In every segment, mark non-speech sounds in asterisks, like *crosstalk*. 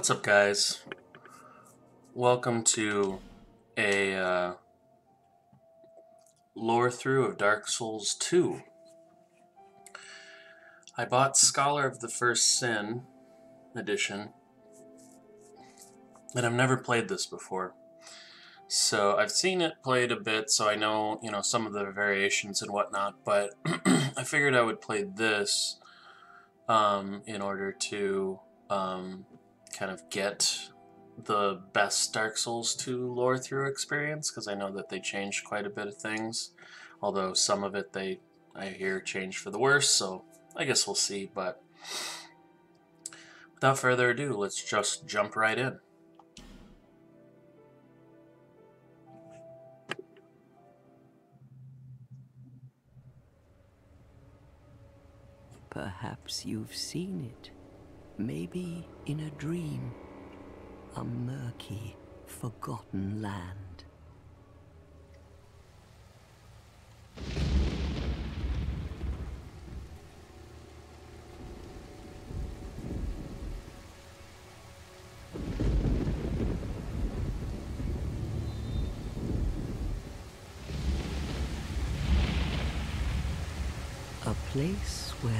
What's up, guys? Welcome to a uh, lore through of Dark Souls 2. I bought Scholar of the First Sin edition, and I've never played this before. So I've seen it played a bit, so I know, you know, some of the variations and whatnot, but *clears throat* I figured I would play this um, in order to um, kind of get the best Dark Souls 2 lore through experience, because I know that they changed quite a bit of things, although some of it they, I hear, changed for the worse, so I guess we'll see, but without further ado, let's just jump right in. Perhaps you've seen it. Maybe in a dream. A murky, forgotten land. A place where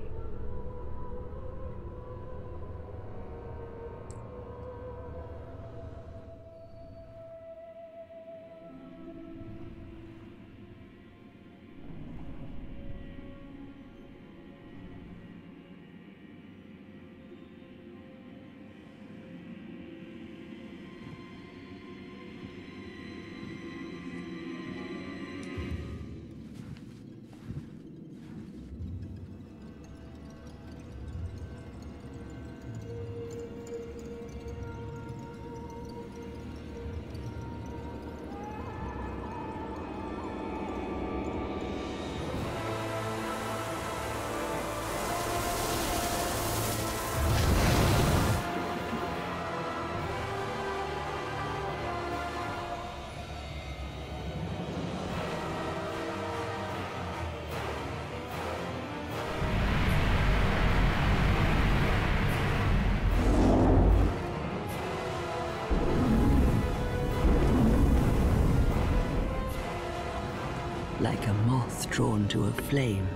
Moth drawn to a flame.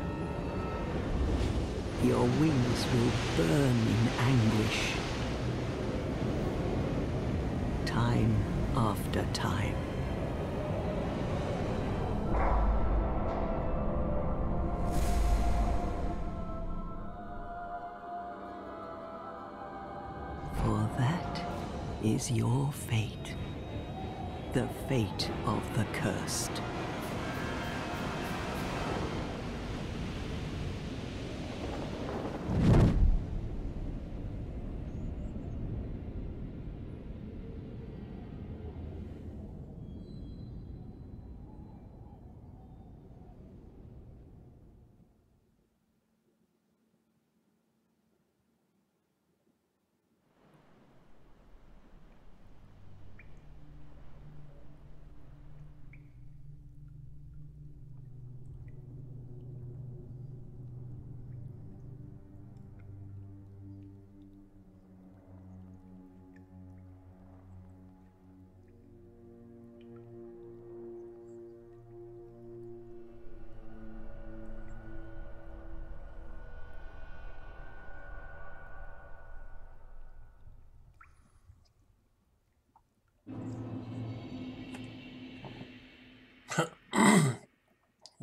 Your wings will burn in anguish. Time after time. For that is your fate. The fate of the cursed.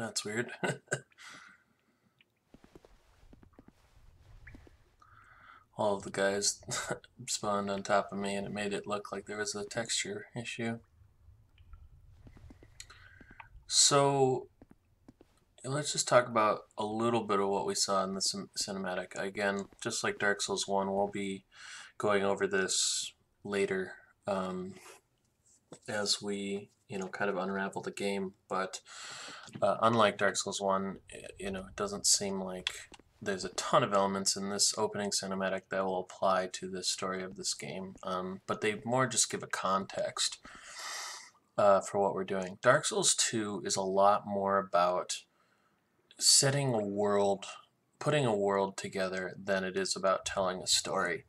That's weird. *laughs* All of the guys *laughs* spawned on top of me and it made it look like there was a texture issue. So let's just talk about a little bit of what we saw in the cinematic. Again, just like Dark Souls 1, we'll be going over this later um, as we, you know, kind of unravel the game. But uh, unlike Dark Souls 1, you know, it doesn't seem like there's a ton of elements in this opening cinematic that will apply to the story of this game. Um, but they more just give a context uh, for what we're doing. Dark Souls 2 is a lot more about setting a world, putting a world together than it is about telling a story.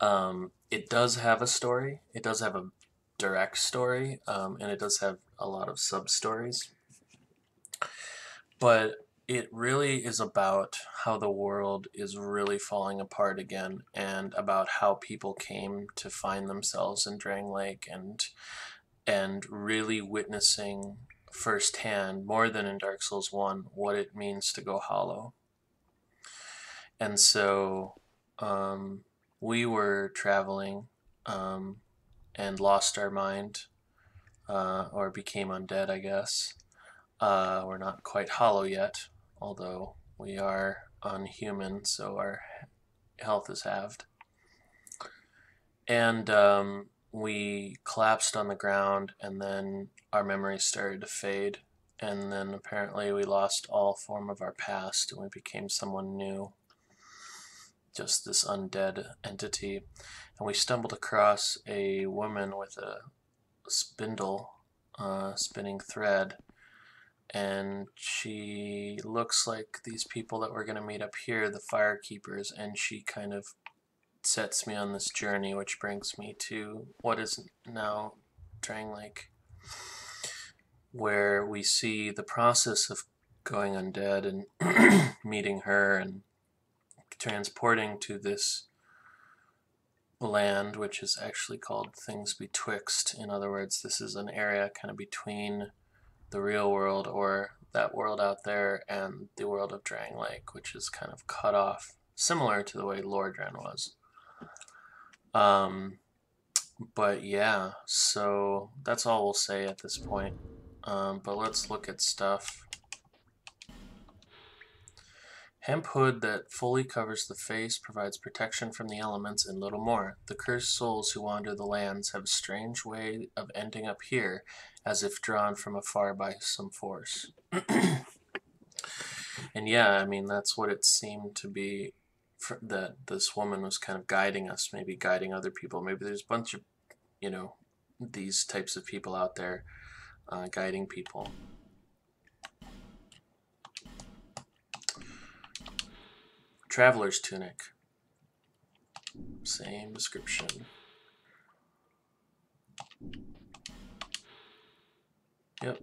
Um, it does have a story. It does have a direct story, um, and it does have a lot of sub stories. But it really is about how the world is really falling apart again, and about how people came to find themselves in Drangleic, and and really witnessing firsthand, more than in Dark Souls 1, what it means to go hollow. And so um, we were traveling um, and lost our mind, uh, or became undead, I guess. Uh, we're not quite hollow yet, although we are unhuman, so our health is halved. And um, we collapsed on the ground, and then our memories started to fade. And then apparently we lost all form of our past, and we became someone new just this undead entity. And we stumbled across a woman with a spindle, uh, spinning thread. And she looks like these people that we're going to meet up here, the firekeepers, and she kind of sets me on this journey, which brings me to what is now Drangleic, where we see the process of going undead and *clears throat* meeting her and transporting to this land, which is actually called Things Betwixt. In other words, this is an area kind of between the real world or that world out there and the world of Drangleic, which is kind of cut off, similar to the way Lordran was. Um, but yeah, so that's all we'll say at this point. Um, but let's look at stuff Hemp hood that fully covers the face provides protection from the elements and little more. The cursed souls who wander the lands have a strange way of ending up here, as if drawn from afar by some force. *clears throat* and yeah, I mean, that's what it seemed to be that this woman was kind of guiding us, maybe guiding other people. Maybe there's a bunch of, you know, these types of people out there uh, guiding people. Traveler's tunic. Same description. Yep.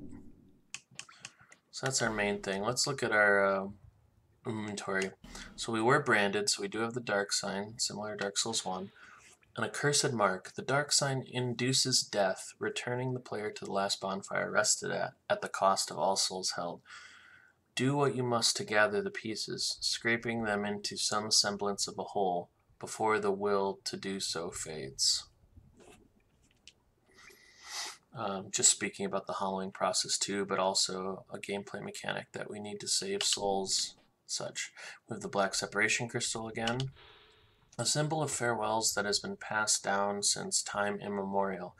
So that's our main thing. Let's look at our uh, inventory. So we were branded, so we do have the dark sign, similar to Dark Souls 1. An accursed mark. The dark sign induces death, returning the player to the last bonfire rested at, at the cost of all souls held. Do what you must to gather the pieces, scraping them into some semblance of a whole, before the will to do so fades. Um, just speaking about the hollowing process too, but also a gameplay mechanic that we need to save souls, such. With the black separation crystal again. A symbol of farewells that has been passed down since time immemorial.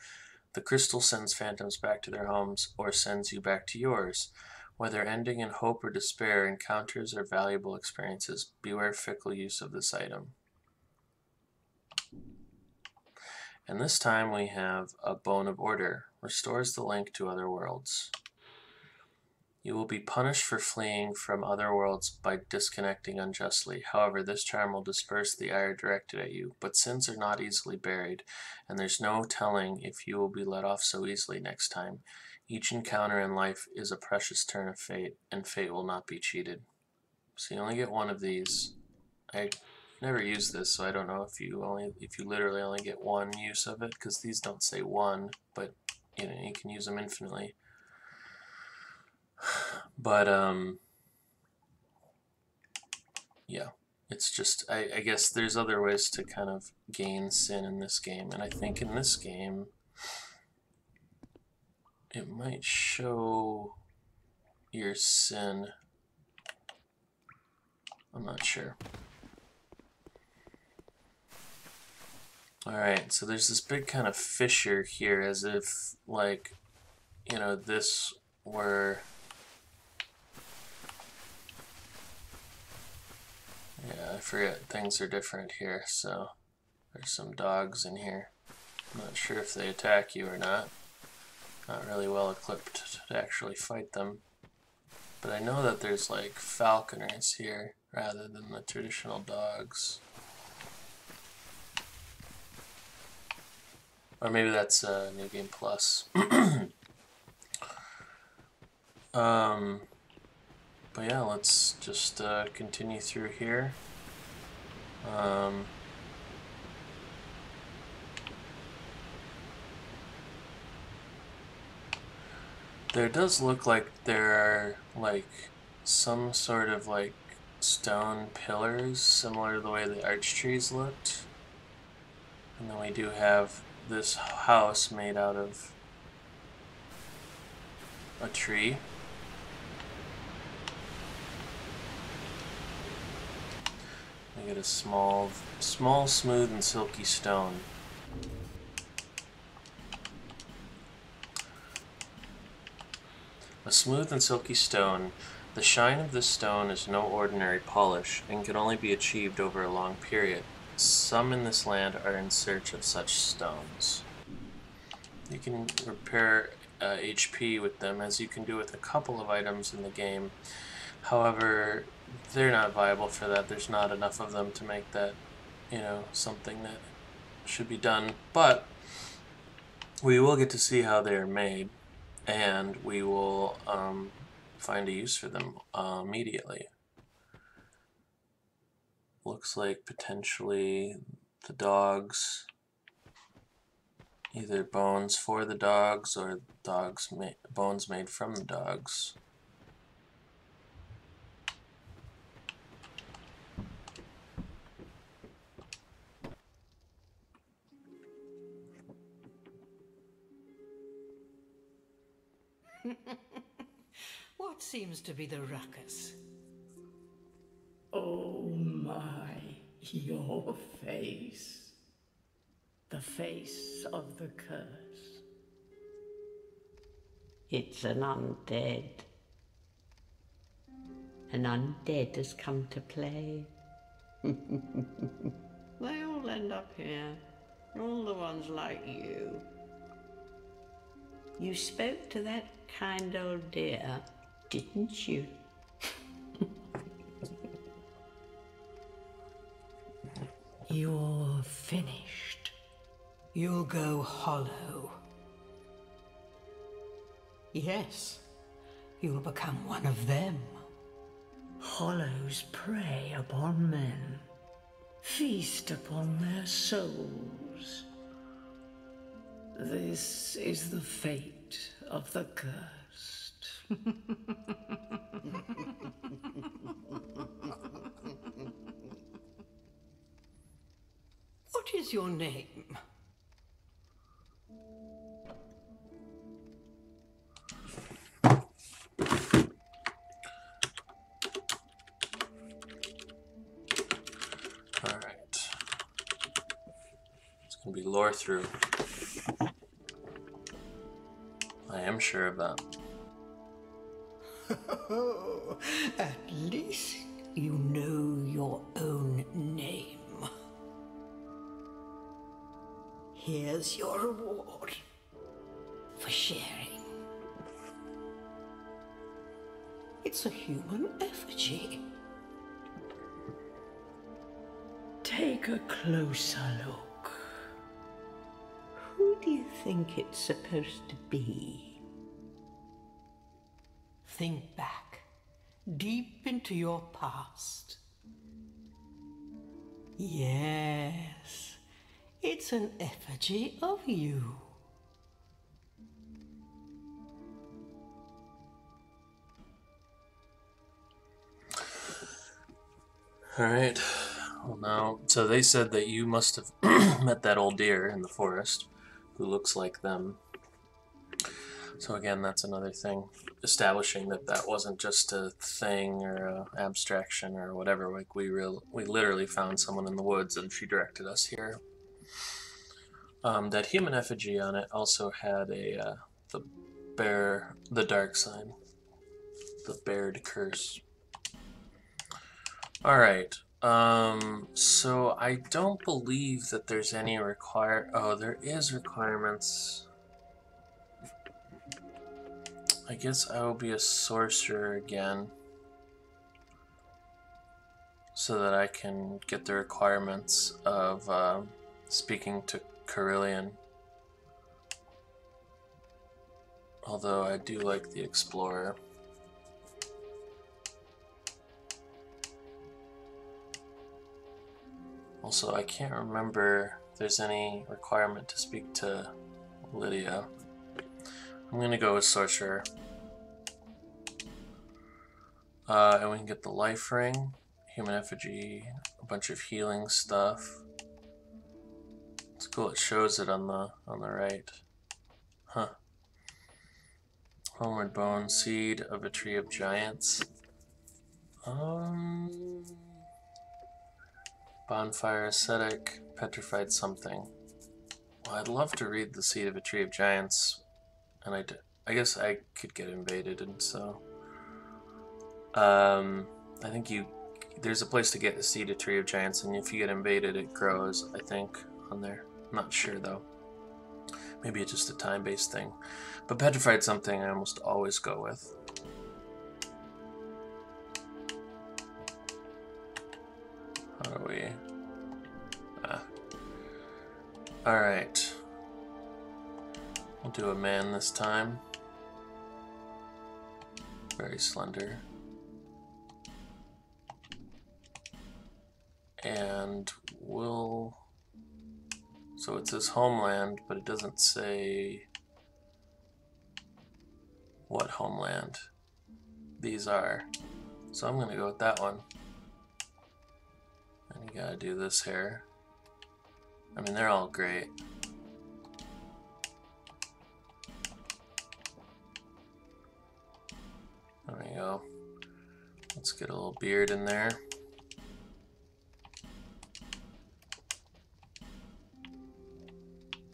The crystal sends phantoms back to their homes, or sends you back to yours. Whether ending in hope or despair, encounters are valuable experiences, beware fickle use of this item. And this time we have a Bone of Order, restores the link to other worlds. You will be punished for fleeing from other worlds by disconnecting unjustly. However, this charm will disperse the ire directed at you, but sins are not easily buried, and there's no telling if you will be let off so easily next time. Each encounter in life is a precious turn of fate, and fate will not be cheated. So you only get one of these. I never used this, so I don't know if you only if you literally only get one use of it, because these don't say one, but you know you can use them infinitely. *sighs* But um, yeah, it's just I, I guess there's other ways to kind of gain sin in this game, and I think in this game it might show your sin. I'm not sure. Alright, so there's this big kind of fissure here as if, like, you know, this were... Yeah, I forget, things are different here, so there's some dogs in here. I'm not sure if they attack you or not. Not really well equipped to actually fight them. But I know that there's like falconers here rather than the traditional dogs. Or maybe that's uh, New Game Plus. *clears throat* um, but yeah, let's just uh, continue through here. Um, there does look like there are like some sort of like stone pillars similar to the way the arch trees looked. And then we do have this house made out of a tree. We get a small, small, smooth, and silky stone. A smooth and silky stone, the shine of this stone is no ordinary polish, and can only be achieved over a long period. Some in this land are in search of such stones. You can repair uh, HP with them, as you can do with a couple of items in the game. However, they're not viable for that. There's not enough of them to make that, you know, something that should be done. But we will get to see how they are made, and we will um, find a use for them uh, immediately. Looks like potentially the dogs either bones for the dogs or dogs ma bones made from the dogs *laughs* what seems to be the ruckus? Oh my, your face. The face of the curse. It's an undead. An undead has come to play. *laughs* they all end up here. All the ones like you. You spoke to that kind old dear, didn't you? You're finished. You'll go hollow. Yes, you'll become one of them. Hollows prey upon men, feast upon their souls. This is the fate of the cursed. *laughs* What is your name? Alright. It's gonna be lore through. I am sure of that. *laughs* At least you know your own name. Here's your reward for sharing. It's a human effigy. Take a closer look do you think it's supposed to be? Think back, deep into your past. Yes, it's an effigy of you. All right. Well, now, so they said that you must have *clears throat* met that old dear in the forest who looks like them. So again, that's another thing, establishing that that wasn't just a thing or a abstraction or whatever. Like we real, we literally found someone in the woods, and she directed us here. Um, that human effigy on it also had a uh, the bear, the dark sign, the bared curse. All right. Um, so I don't believe that there's any require. Oh, there is requirements. I guess I will be a sorcerer again. So that I can get the requirements of uh, speaking to Carhillion. Although I do like the Explorer. Also, I can't remember if there's any requirement to speak to Licia. I'm gonna go with Sorcerer. Uh, and we can get the Life Ring, Human Effigy, a bunch of healing stuff. It's cool, it shows it on the on the right. Huh. Homeward Bone, Seed of a Tree of Giants. Um... Bonfire Ascetic, Petrified Something. Well, I'd love to read The Seed of a Tree of Giants, and I, I guess I could get invaded, and so... Um, I think you... There's a place to get the Seed of Tree of Giants, and if you get invaded, it grows, I think, on there. I'm not sure, though. Maybe it's just a time-based thing. But Petrified Something I almost always go with. How do we... Ah. Alright. We'll do a man this time. Very slender. And we'll... So it says homeland, but it doesn't say what homeland these are. So I'm going to go with that one. Gotta do this hair. I mean, they're all great. There we go. Let's get a little beard in there.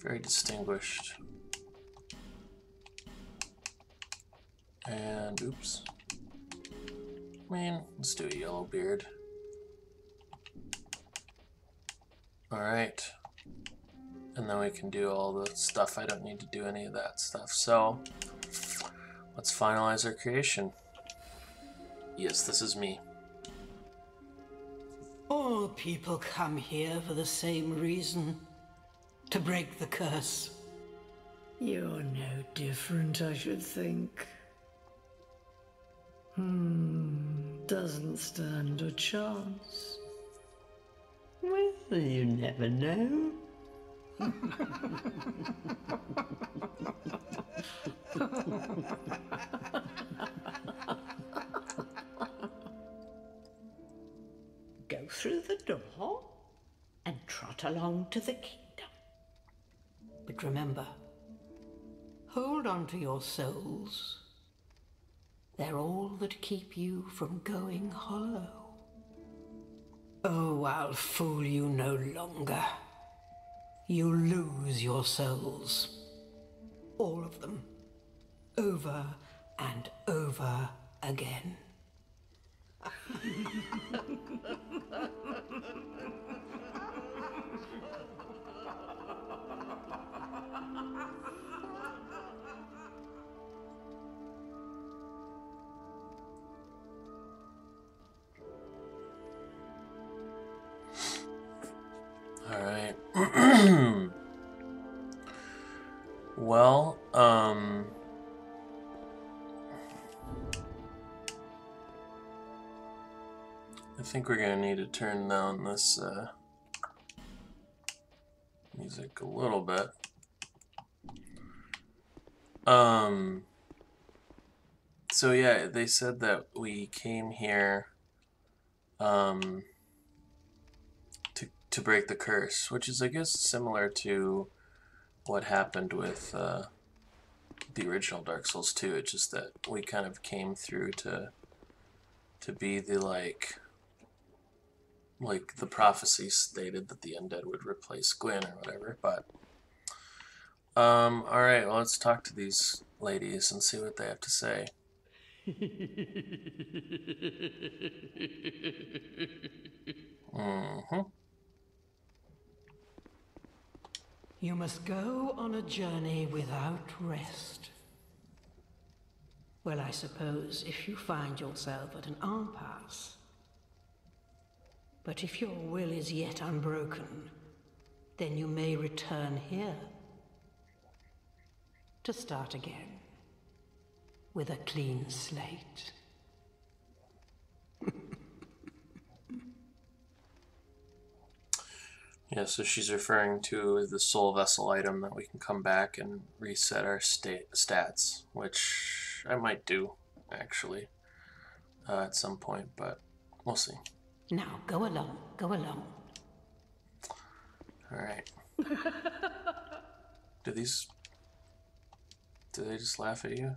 Very distinguished. And oops. I mean, let's do a yellow beard. Alright. And then we can do all the stuff. I don't need to do any of that stuff. So, let's finalize our creation. Yes, this is me. All people come here for the same reason. To break the curse. You're no different, I should think. Hmm, doesn't stand a chance. Well, you never know. Go through the door and trot along to the kingdom. But remember, hold on to your souls. They're all that keep you from going hollow. Oh, I'll fool you no longer. You'll lose your souls. All of them. Over and over again. *laughs* think we're gonna need to turn down this, uh, music a little bit. Um... So yeah, they said that we came here, um to to break the curse, which is, I guess, similar to what happened with uh, the original Dark Souls 2. It's just that we kind of came through to to be the like like the prophecy stated that the undead would replace Gwyn or whatever, but um all right, well, let's talk to these ladies and see what they have to say. mm-hmm. You must go on a journey without rest. Well, I suppose if you find yourself at an impasse. But if your will is yet unbroken, then you may return here to start again with a clean slate. *laughs* Yeah, so she's referring to the soul vessel item that we can come back and reset our state stats, which I might do actually uh, at some point, but we'll see. Now, go along, go along. All right. *laughs* do these? Do they just laugh at you?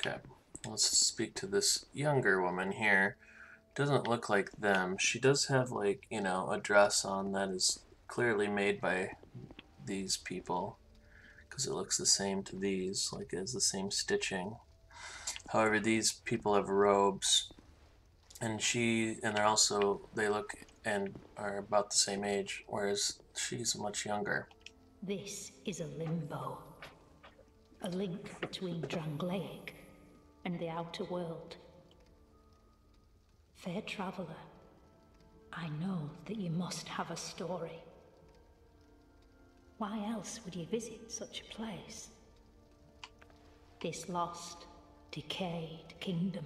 Okay, let's speak to this younger woman here doesn't look like them. She does have like, you know, a dress on that is clearly made by these people because it looks the same to these, like it has the same stitching. However, these people have robes and she and they're also they look and are about the same age whereas she's much younger. This is a limbo. A link between Drangleic and the outer world. Fair traveller, I know that you must have a story. Why else would you visit such a place? This lost, decayed kingdom.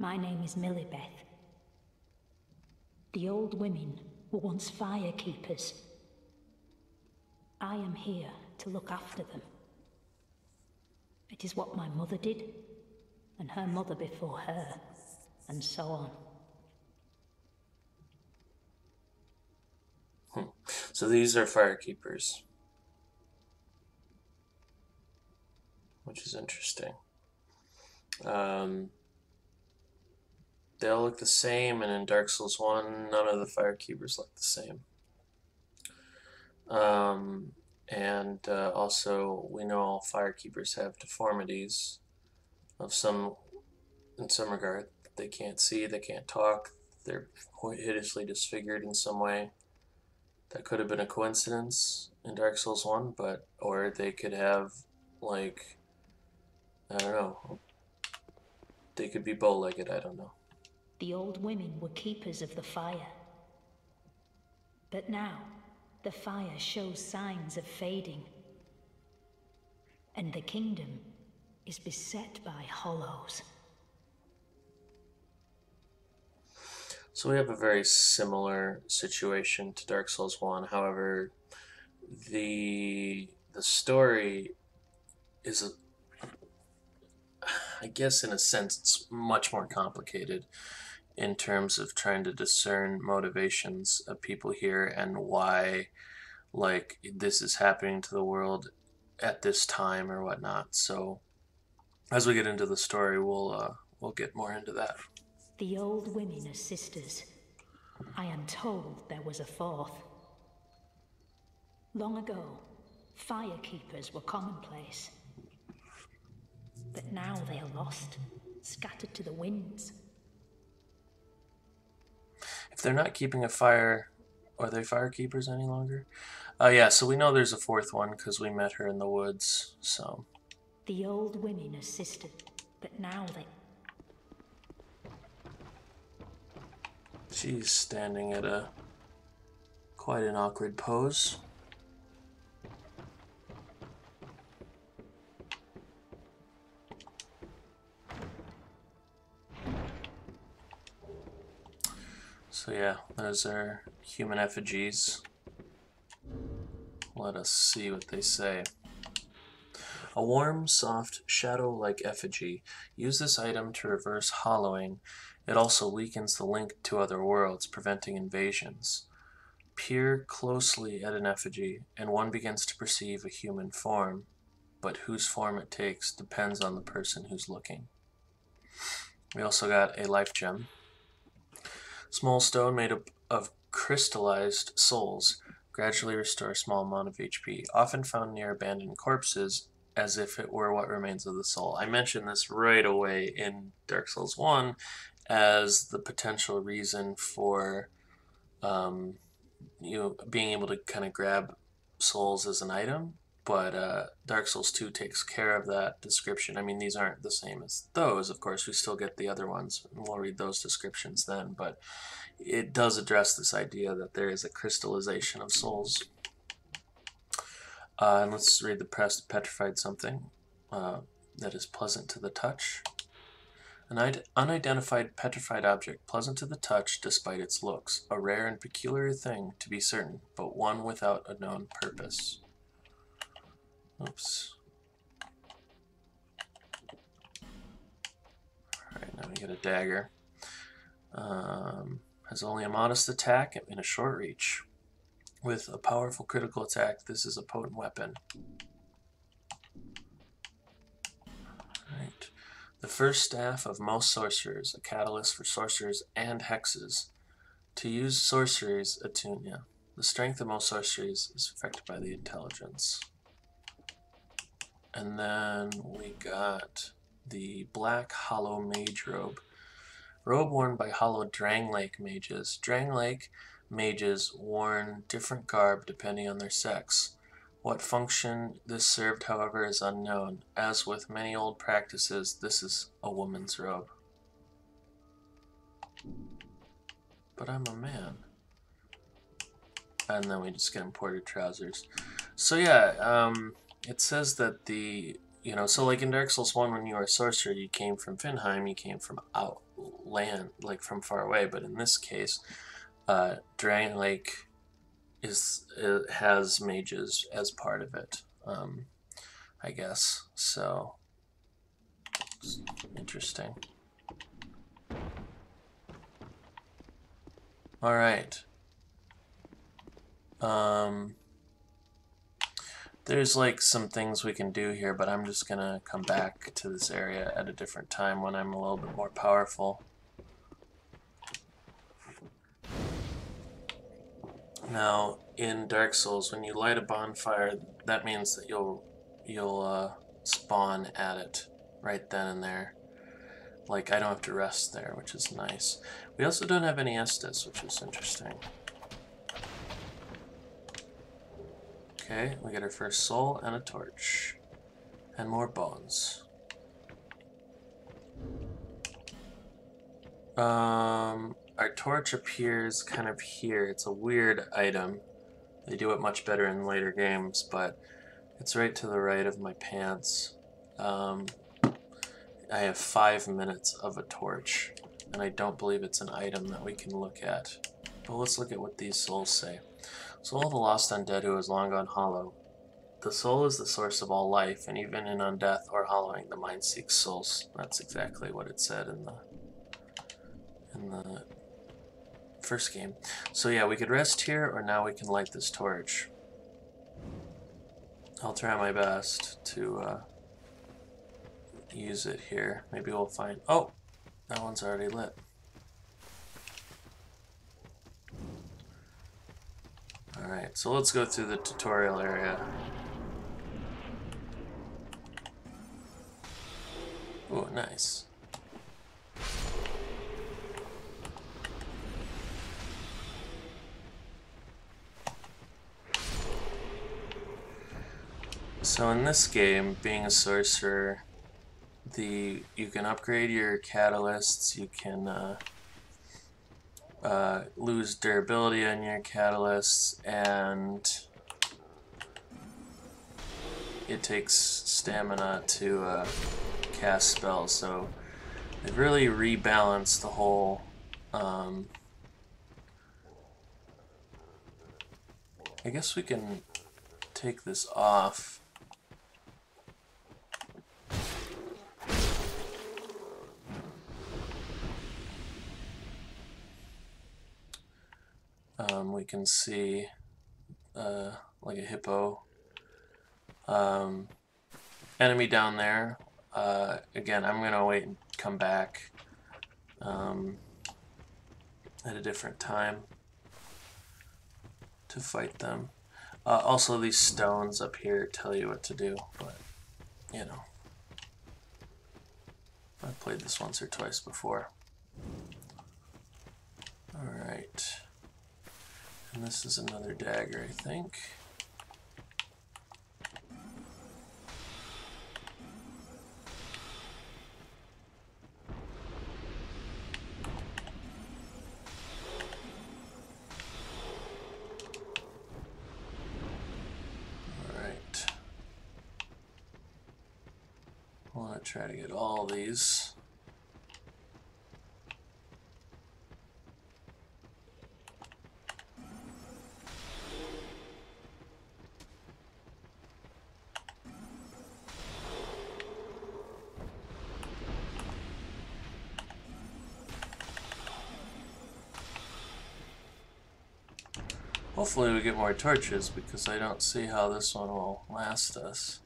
My name is Milibeth. The old women were once fire keepers. I am here to look after them. It is what my mother did, and her mother before her, and so on. Hmm. So these are firekeepers. Which is interesting. Um, they all look the same, and in Dark Souls 1, none of the firekeepers look the same. Um, and uh, also we know all firekeepers have deformities of some in some regard they can't see they can't talk they're hideously disfigured in some way that could have been a coincidence in Dark Souls 1 but or they could have like I don't know they could be bow-legged I don't know the old women were keepers of the fire but now the fire shows signs of fading. And the kingdom is beset by hollows. So we have a very similar situation to Dark Souls 1. However, the the story is a *sighs* I guess in a sense it's much more complicated in terms of trying to discern motivations of people here and why like this is happening to the world at this time or whatnot. So as we get into the story we'll uh, we'll get more into that. The old women are sisters. I am told there was a fourth. Long ago fire keepers were commonplace but now they are lost scattered to the winds if they're not keeping a fire, are they firekeepers any longer? Uh, yeah, so we know there's a fourth one because we met her in the woods, so. The old women assisted, but now they... She's standing at a quite an awkward pose. So yeah, those are human effigies. Let us see what they say. A warm, soft, shadow-like effigy. Use this item to reverse hollowing. It also weakens the link to other worlds, preventing invasions. Peer closely at an effigy, and one begins to perceive a human form, but whose form it takes depends on the person who's looking. We also got a life gem. Small stone made up of crystallized souls gradually restore a small amount of HP, often found near abandoned corpses as if it were what remains of the soul. I mentioned this right away in Dark Souls 1 as the potential reason for um, you know, being able to kind of grab souls as an item but uh, Dark Souls 2 takes care of that description. I mean, these aren't the same as those, of course, we still get the other ones, and we'll read those descriptions then, but it does address this idea that there is a crystallization of souls. Uh, and let's read the press petrified something uh, that is pleasant to the touch. An unidentified petrified object, pleasant to the touch despite its looks, a rare and peculiar thing, to be certain, but one without a known purpose. Oops. Alright, now we get a dagger. Um, has only a modest attack and a short reach. With a powerful critical attack, this is a potent weapon. Right. The first staff of most sorcerers, a catalyst for sorcerers and hexes. To use sorceries, attunia. The strength of most sorceries is affected by the intelligence. And then we got the Black Hollow Mage Robe. Robe worn by Hollow Drangleic mages. Drangleic mages worn different garb depending on their sex. What function this served, however, is unknown. As with many old practices, this is a woman's robe. But I'm a man. And then we just get imported trousers. So yeah, um, it says that the you know so like in Dark Souls one when you were a sorcerer you came from Vinheim you came from out land like from far away. But in this case uh, Lake, is has mages as part of it um, I guess. So interesting. All right. Um there's like some things we can do here, but I'm just gonna come back to this area at a different time when I'm a little bit more powerful. Now, in Dark Souls, when you light a bonfire, that means that you'll you'll uh, spawn at it right then and there. Like, I don't have to rest there, which is nice. We also don't have any Estus, which is interesting. Okay, we get our first soul and a torch. And more bones. Um, our torch appears kind of here. It's a weird item. They do it much better in later games, but it's right to the right of my pants. Um, I have five minutes of a torch, and I don't believe it's an item that we can look at. But let's look at what these souls say. Soul of the lost undead has long gone hollow. The soul is the source of all life, and even in undeath or hollowing, the mind seeks souls. That's exactly what it said in the in the first game. So yeah, we could rest here, or now we can light this torch. I'll try my best to uh, use it here. Maybe we'll find... Oh! That one's already lit. Alright, so let's go through the tutorial area. Oh, nice. So in this game, being a sorcerer, the you can upgrade your catalysts, you can uh, uh, lose durability on your catalysts, and it takes stamina to uh, cast spells. So they've really rebalanced the whole. Um, I guess we can take this off. Um, we can see uh, like a hippo. Um, enemy down there. Uh, again, I'm gonna wait and come back um, at a different time to fight them. Uh, also, these stones up here tell you what to do, but you know, I've played this once or twice before. Alright. And this is another dagger, I think. Try to get all these. Hopefully we get more torches because I don't see how this one will last us.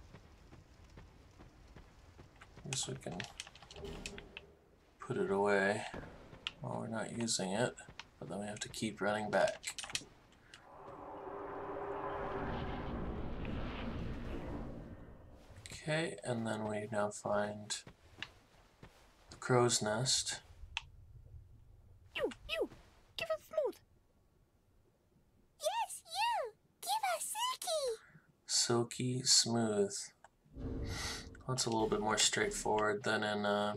I guess we can put it away while we're not using it, but then we have to keep running back. Okay, and then we now find the crow's nest. You, you, give us smooth. Yes, you, give us silky. Smooth. That's a little bit more straightforward than in uh,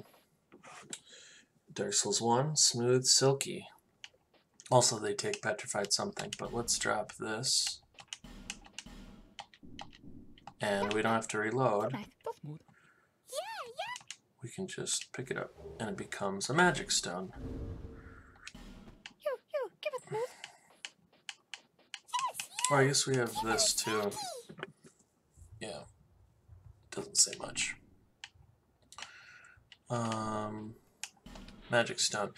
Dark Souls 1. Smooth, silky. Also, they take petrified something, but let's drop this. And we don't have to reload. Nice, so smooth. Yeah, yeah. We can just pick it up, and it becomes a magic stone. You, you, give us smooth. Yes, Or I guess we have this too. silky. Yeah. Doesn't say much. Um, magic stone.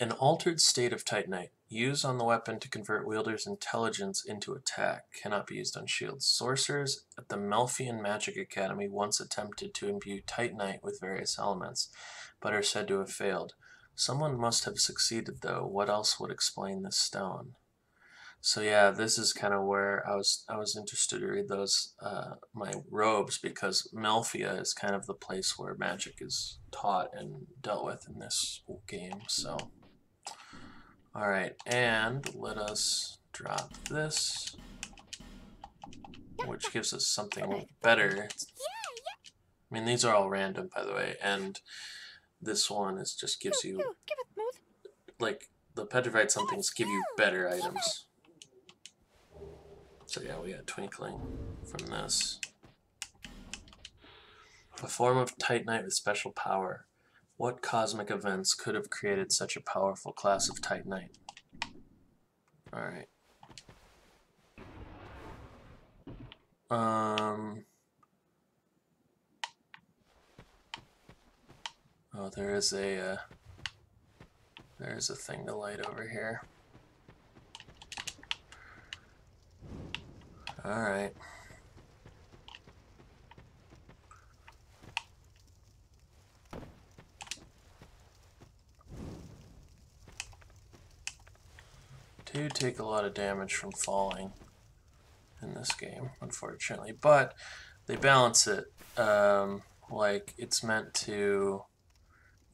An altered state of Titanite. Used on the weapon to convert wielder's intelligence into attack. Cannot be used on shields. Sorcerers at the Melfian Magic Academy once attempted to imbue Titanite with various elements, but are said to have failed. Someone must have succeeded, though. What else would explain this stone? So yeah, this is kind of where I was I was interested to read those uh, my robes because Melfia is kind of the place where magic is taught and dealt with in this game. So, all right, and let us drop this, which gives us something better. I mean, these are all random, by the way, and this one is just gives You, you you, give us smooth. like the petrified somethings give you better items. So yeah, we got twinkling from this. A form of Titanite with special power. What cosmic events could have created such a powerful class of Titanite? Alright. Um Oh, there is a uh, there's a thing to light over here. Alright. Do take a lot of damage from falling in this game, unfortunately, but they balance it. Um, like it's meant to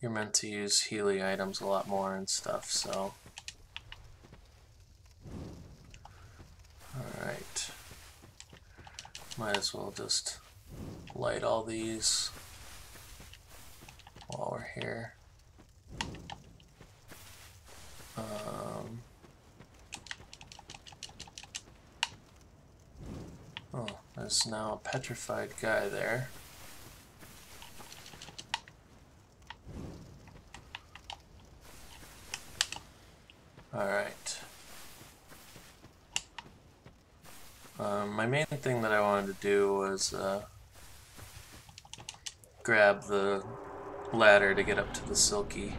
you're meant to use healing items a lot more and stuff, so. Alright. Might as well just light all these while we're here. Um, oh, there's now a petrified guy there. thing that I wanted to do was uh, grab the ladder to get up to the silky.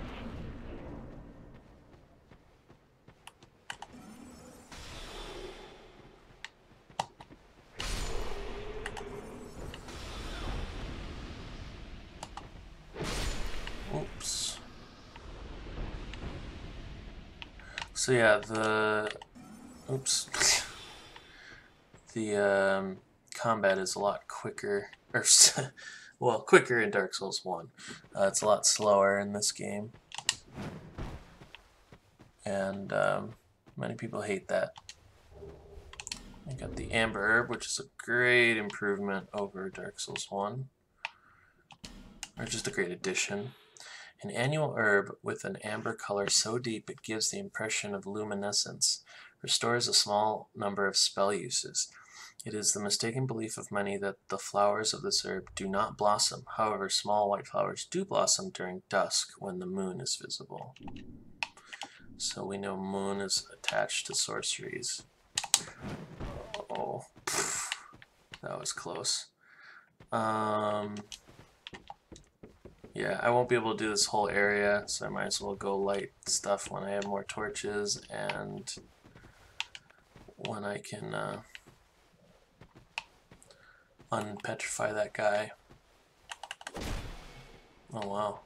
Oops. So yeah, the... Oops. *laughs* the um, combat is a lot quicker, *laughs* or well, quicker in Dark Souls One. Uh, it's a lot slower in this game, and um, many people hate that. I got the Amber Herb, which is a great improvement over Dark Souls 1. Or just a great addition. An annual herb with an amber color so deep it gives the impression of luminescence. Restores a small number of spell uses. It is the mistaken belief of many that the flowers of this herb do not blossom. However, small white flowers do blossom during dusk when the moon is visible. So we know moon is attached to sorceries. Oh, that was close. Um, yeah, I won't be able to do this whole area, so I might as well go light stuff when I have more torches and when I can uh, unpetrify that guy. Oh wow.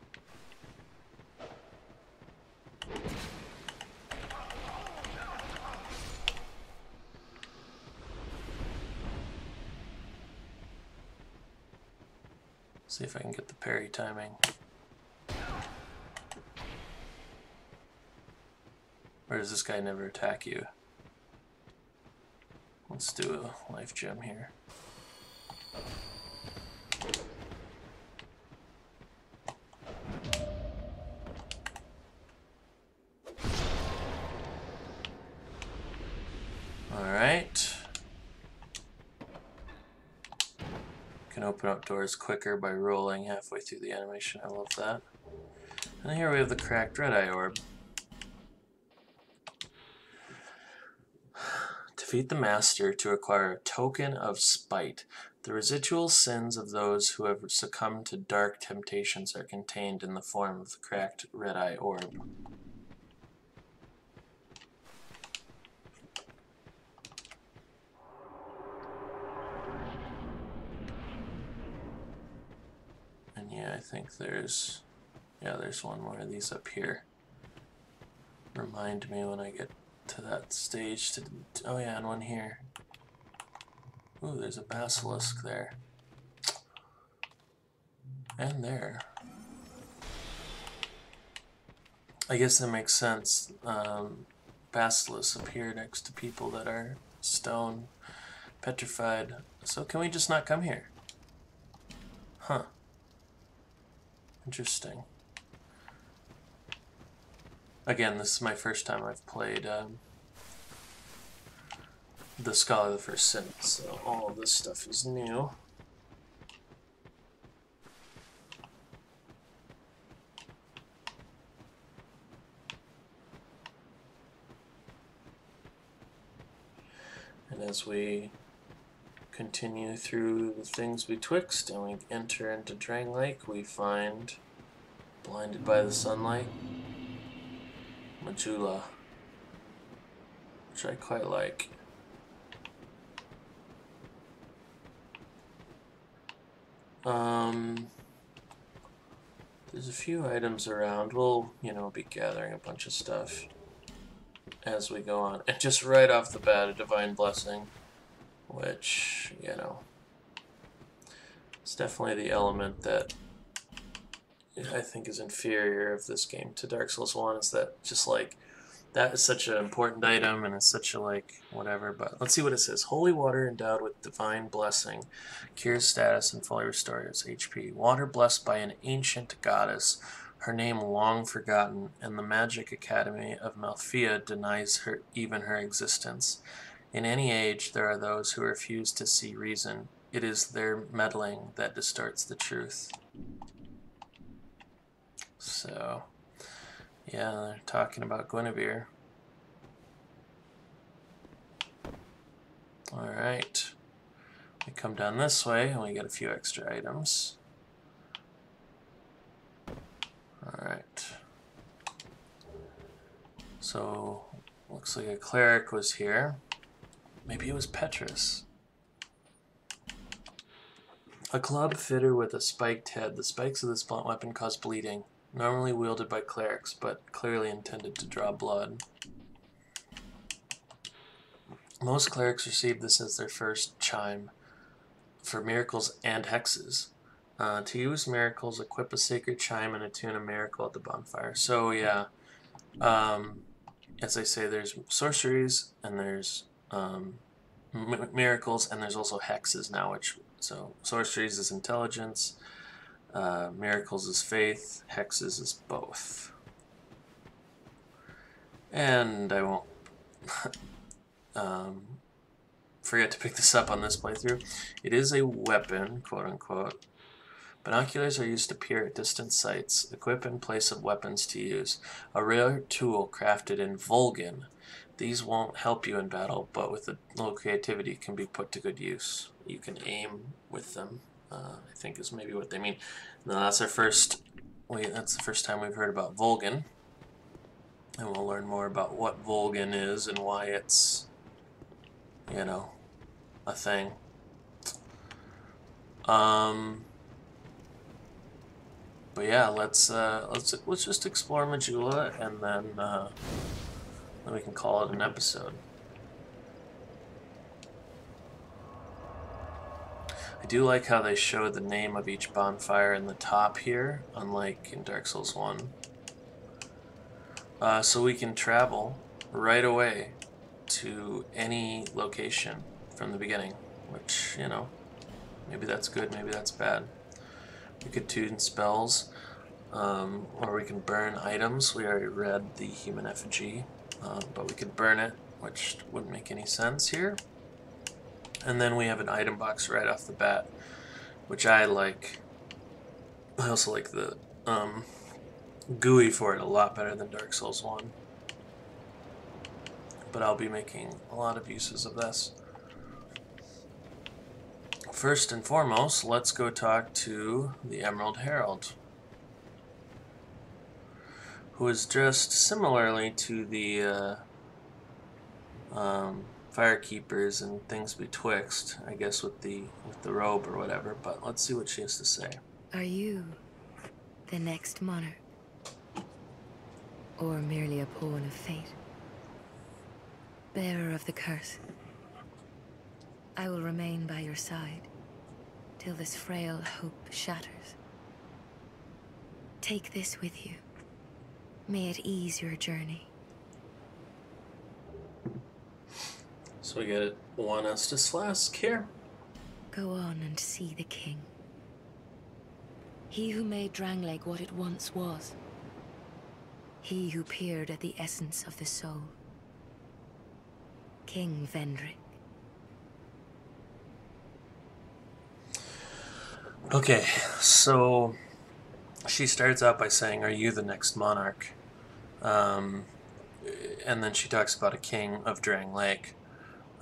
See if I can get the parry timing. Or does this guy never attack you? Let's do a life gem here. open up doors quicker by rolling halfway through the animation. I love that. And here we have the cracked red eye orb. *sighs* Defeat the master to acquire a token of spite. The residual sins of those who have succumbed to dark temptations are contained in the form of the cracked red eye orb. yeah, I think there's, yeah, there's one more of these up here. Remind me when I get to that stage to, oh yeah, and one here. Ooh, there's a basilisk there. And there. I guess that makes sense. Um, basilisks appear next to people that are stone petrified. So can we just not come here? Huh. Interesting. Again, this is my first time I've played um, the Scholar of the First Sin, so all of this stuff is new. And as we continue through the things betwixt and we enter into Drangleic, we find, blinded by the sunlight, Majula, which I quite like. Um, there's a few items around. We'll, you know, be gathering a bunch of stuff as we go on. And just right off the bat, a Divine Blessing which, you know, it's definitely the element that I think is inferior of this game to Dark Souls 1 is that just like that is such an important item and it's such a like whatever but let's see what it says. Holy water endowed with divine blessing cures status and fully restores hp water blessed by an ancient goddess. Her name long forgotten and the magic academy of Melfia denies her even her existence in any age, there are those who refuse to see reason. It is their meddling that distorts the truth. So, yeah, they're talking about Gwynevere. Alright. We come down this way and we get a few extra items. Alright. So, looks like a cleric was here. Maybe it was Petrus. A club fitted with a spiked head. The spikes of this blunt weapon cause bleeding, normally wielded by clerics, but clearly intended to draw blood. Most clerics receive this as their first chime for miracles and hexes. Uh, to use miracles, equip a sacred chime and attune a miracle at the bonfire. So yeah, um, as I say, there's sorceries and there's um, miracles and there's also hexes now. Which so sorceries is intelligence, uh, miracles is faith, hexes is both. And I won't *laughs* um, forget to pick this up on this playthrough. It is a weapon, quote unquote. Binoculars are used to peer at distant sights, equip in place of weapons to use. A rare tool crafted in Volgen. These won't help you in battle, but with a little creativity can be put to good use. You can aim with them, uh, I think is maybe what they mean. Now that's our first, wait, that's the first time we've heard about Volgen. And we'll learn more about what Volgen is and why it's, you know, a thing. Um, but yeah, let's uh, let's let's just explore Majula, and then uh, then we can call it an episode. I do like how they show the name of each bonfire in the top here, unlike in Dark Souls 1. Uh, so we can travel right away to any location from the beginning, which, you know, maybe that's good, maybe that's bad. We could tune spells, um, or we can burn items. We already read the human effigy, um, but we could burn it, which wouldn't make any sense here. And then we have an item box right off the bat, which I like. I also like the um, GUI for it a lot better than Dark Souls 1. But I'll be making a lot of uses of this. First and foremost, let's go talk to the Emerald Herald, is dressed similarly to the uh, um, firekeepers and things betwixt, I guess with the with the robe or whatever, but let's see what she has to say. Are you the next monarch? Or merely a pawn of fate? Bearer of the curse. I will remain by your side till this frail hope shatters. Take this with you. May it ease your journey. So we get one Estus flask here. Go on and see the king. He who made Drangleic what it once was. He who peered at the essence of the soul. King Vendrick. Okay, so she starts out by saying, Are you the next monarch? Um, and then she talks about a king of Drangleic.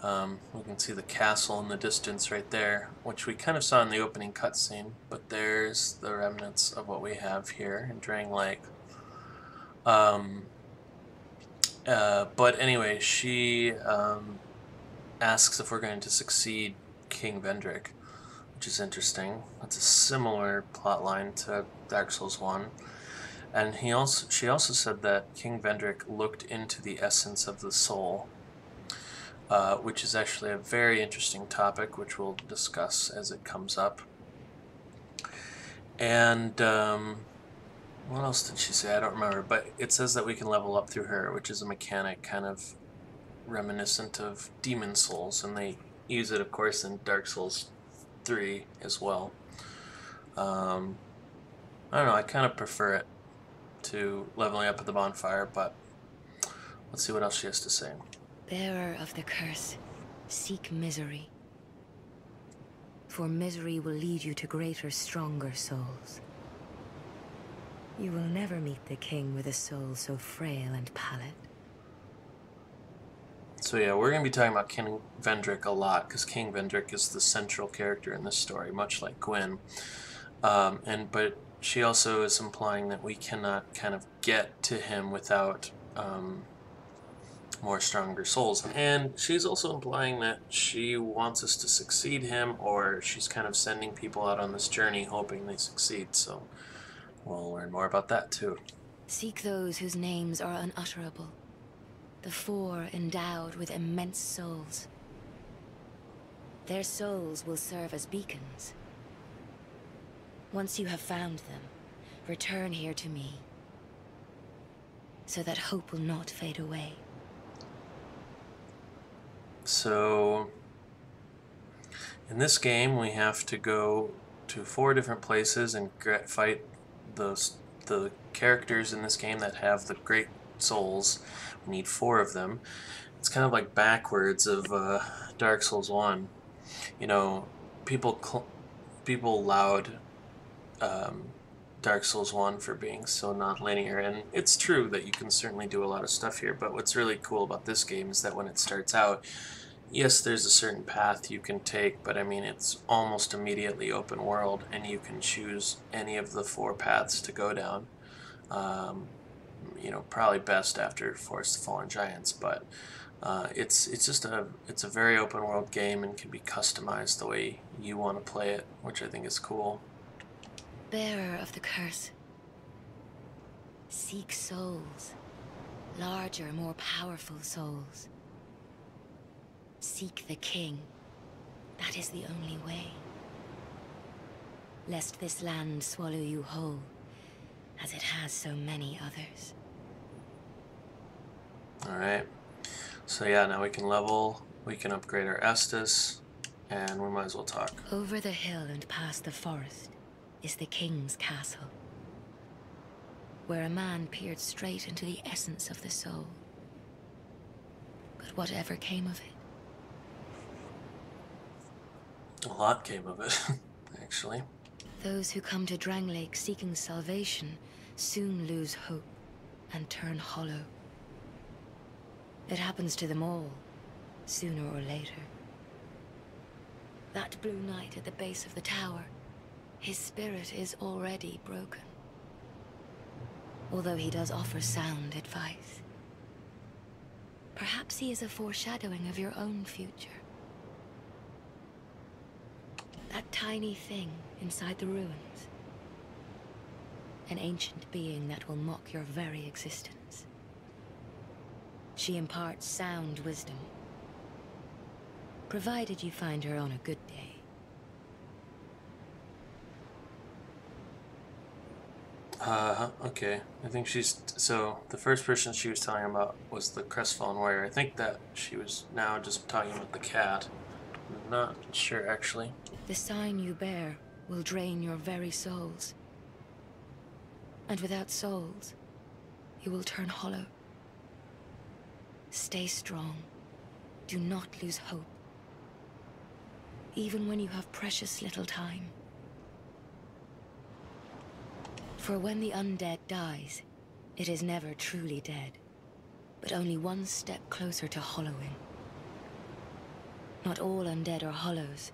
Um, we can see the castle in the distance right there, which we kind of saw in the opening cutscene, but there's the remnants of what we have here in Drangleic. Um, uh, but anyway, she um, asks if we're going to succeed King Vendrick, which is interesting. It's a similar plot line to Dark Souls 1. And he also, she also said that King Vendrick looked into the essence of the soul uh, which is actually a very interesting topic, which we'll discuss as it comes up. And um, what else did she say? I don't remember, but it says that we can level up through her, which is a mechanic kind of reminiscent of Demon Souls, and they use it, of course, in Dark Souls 3 as well. Um, I don't know, I kind of prefer it to leveling up at the bonfire, but let's see what else she has to say. Bearer of the curse, seek misery. For misery will lead you to greater, stronger souls. You will never meet the king with a soul so frail and pallid. So yeah, we're going to be talking about King Vendrick a lot, because King Vendrick is the central character in this story, much like Gwyn. Um, and But she also is implying that we cannot kind of get to him without um, more stronger souls. And she's also implying that she wants us to succeed him, or she's kind of sending people out on this journey hoping they succeed. So we'll learn more about that too. Seek those whose names are unutterable. The four endowed with immense souls. Their souls will serve as beacons. Once you have found them, return here to me, so that hope will not fade away. So, in this game, we have to go to four different places and fight the, the characters in this game that have the great souls. Need four of them. It's kind of like backwards of uh, Dark Souls 1. You know, people people loud um, Dark Souls 1 for being so non-linear, and it's true that you can certainly do a lot of stuff here, but what's really cool about this game is that when it starts out, yes, there's a certain path you can take, but I mean, it's almost immediately open world, and you can choose any of the four paths to go down. Um, you know, probably best after Forest of Fallen Giants, but uh, it's it's just a it's a very open world game and can be customized the way you want to play it, which I think is cool bearer of the curse. Seek souls. Larger, more powerful souls. Seek the king. That is the only way. Lest this land swallow you whole, as it has so many others. Alright. So yeah, now we can level, we can upgrade our Estus, and we might as well talk. Over the hill and past the forest, is the king's castle, where a man peered straight into the essence of the soul. But whatever came of it? A lot came of it, *laughs* actually. Those who come to Drangleic seeking salvation soon lose hope and turn hollow. It happens to them all, sooner or later. That blue knight at the base of the tower his spirit is already broken. Although he does offer sound advice. Perhaps he is a foreshadowing of your own future. That tiny thing inside the ruins. An ancient being that will mock your very existence. She imparts sound wisdom. Provided you find her on a good day. Uh, okay. I think she's... So, the first person she was talking about was the Crestfallen Warrior. I think that she was now just talking about the cat. I'm not sure, actually. The sign you bear will drain your very souls. And without souls, you will turn hollow. Stay strong. Do not lose hope. Even when you have precious little time. For when the undead dies, it is never truly dead, but only one step closer to hollowing. Not all undead are hollows,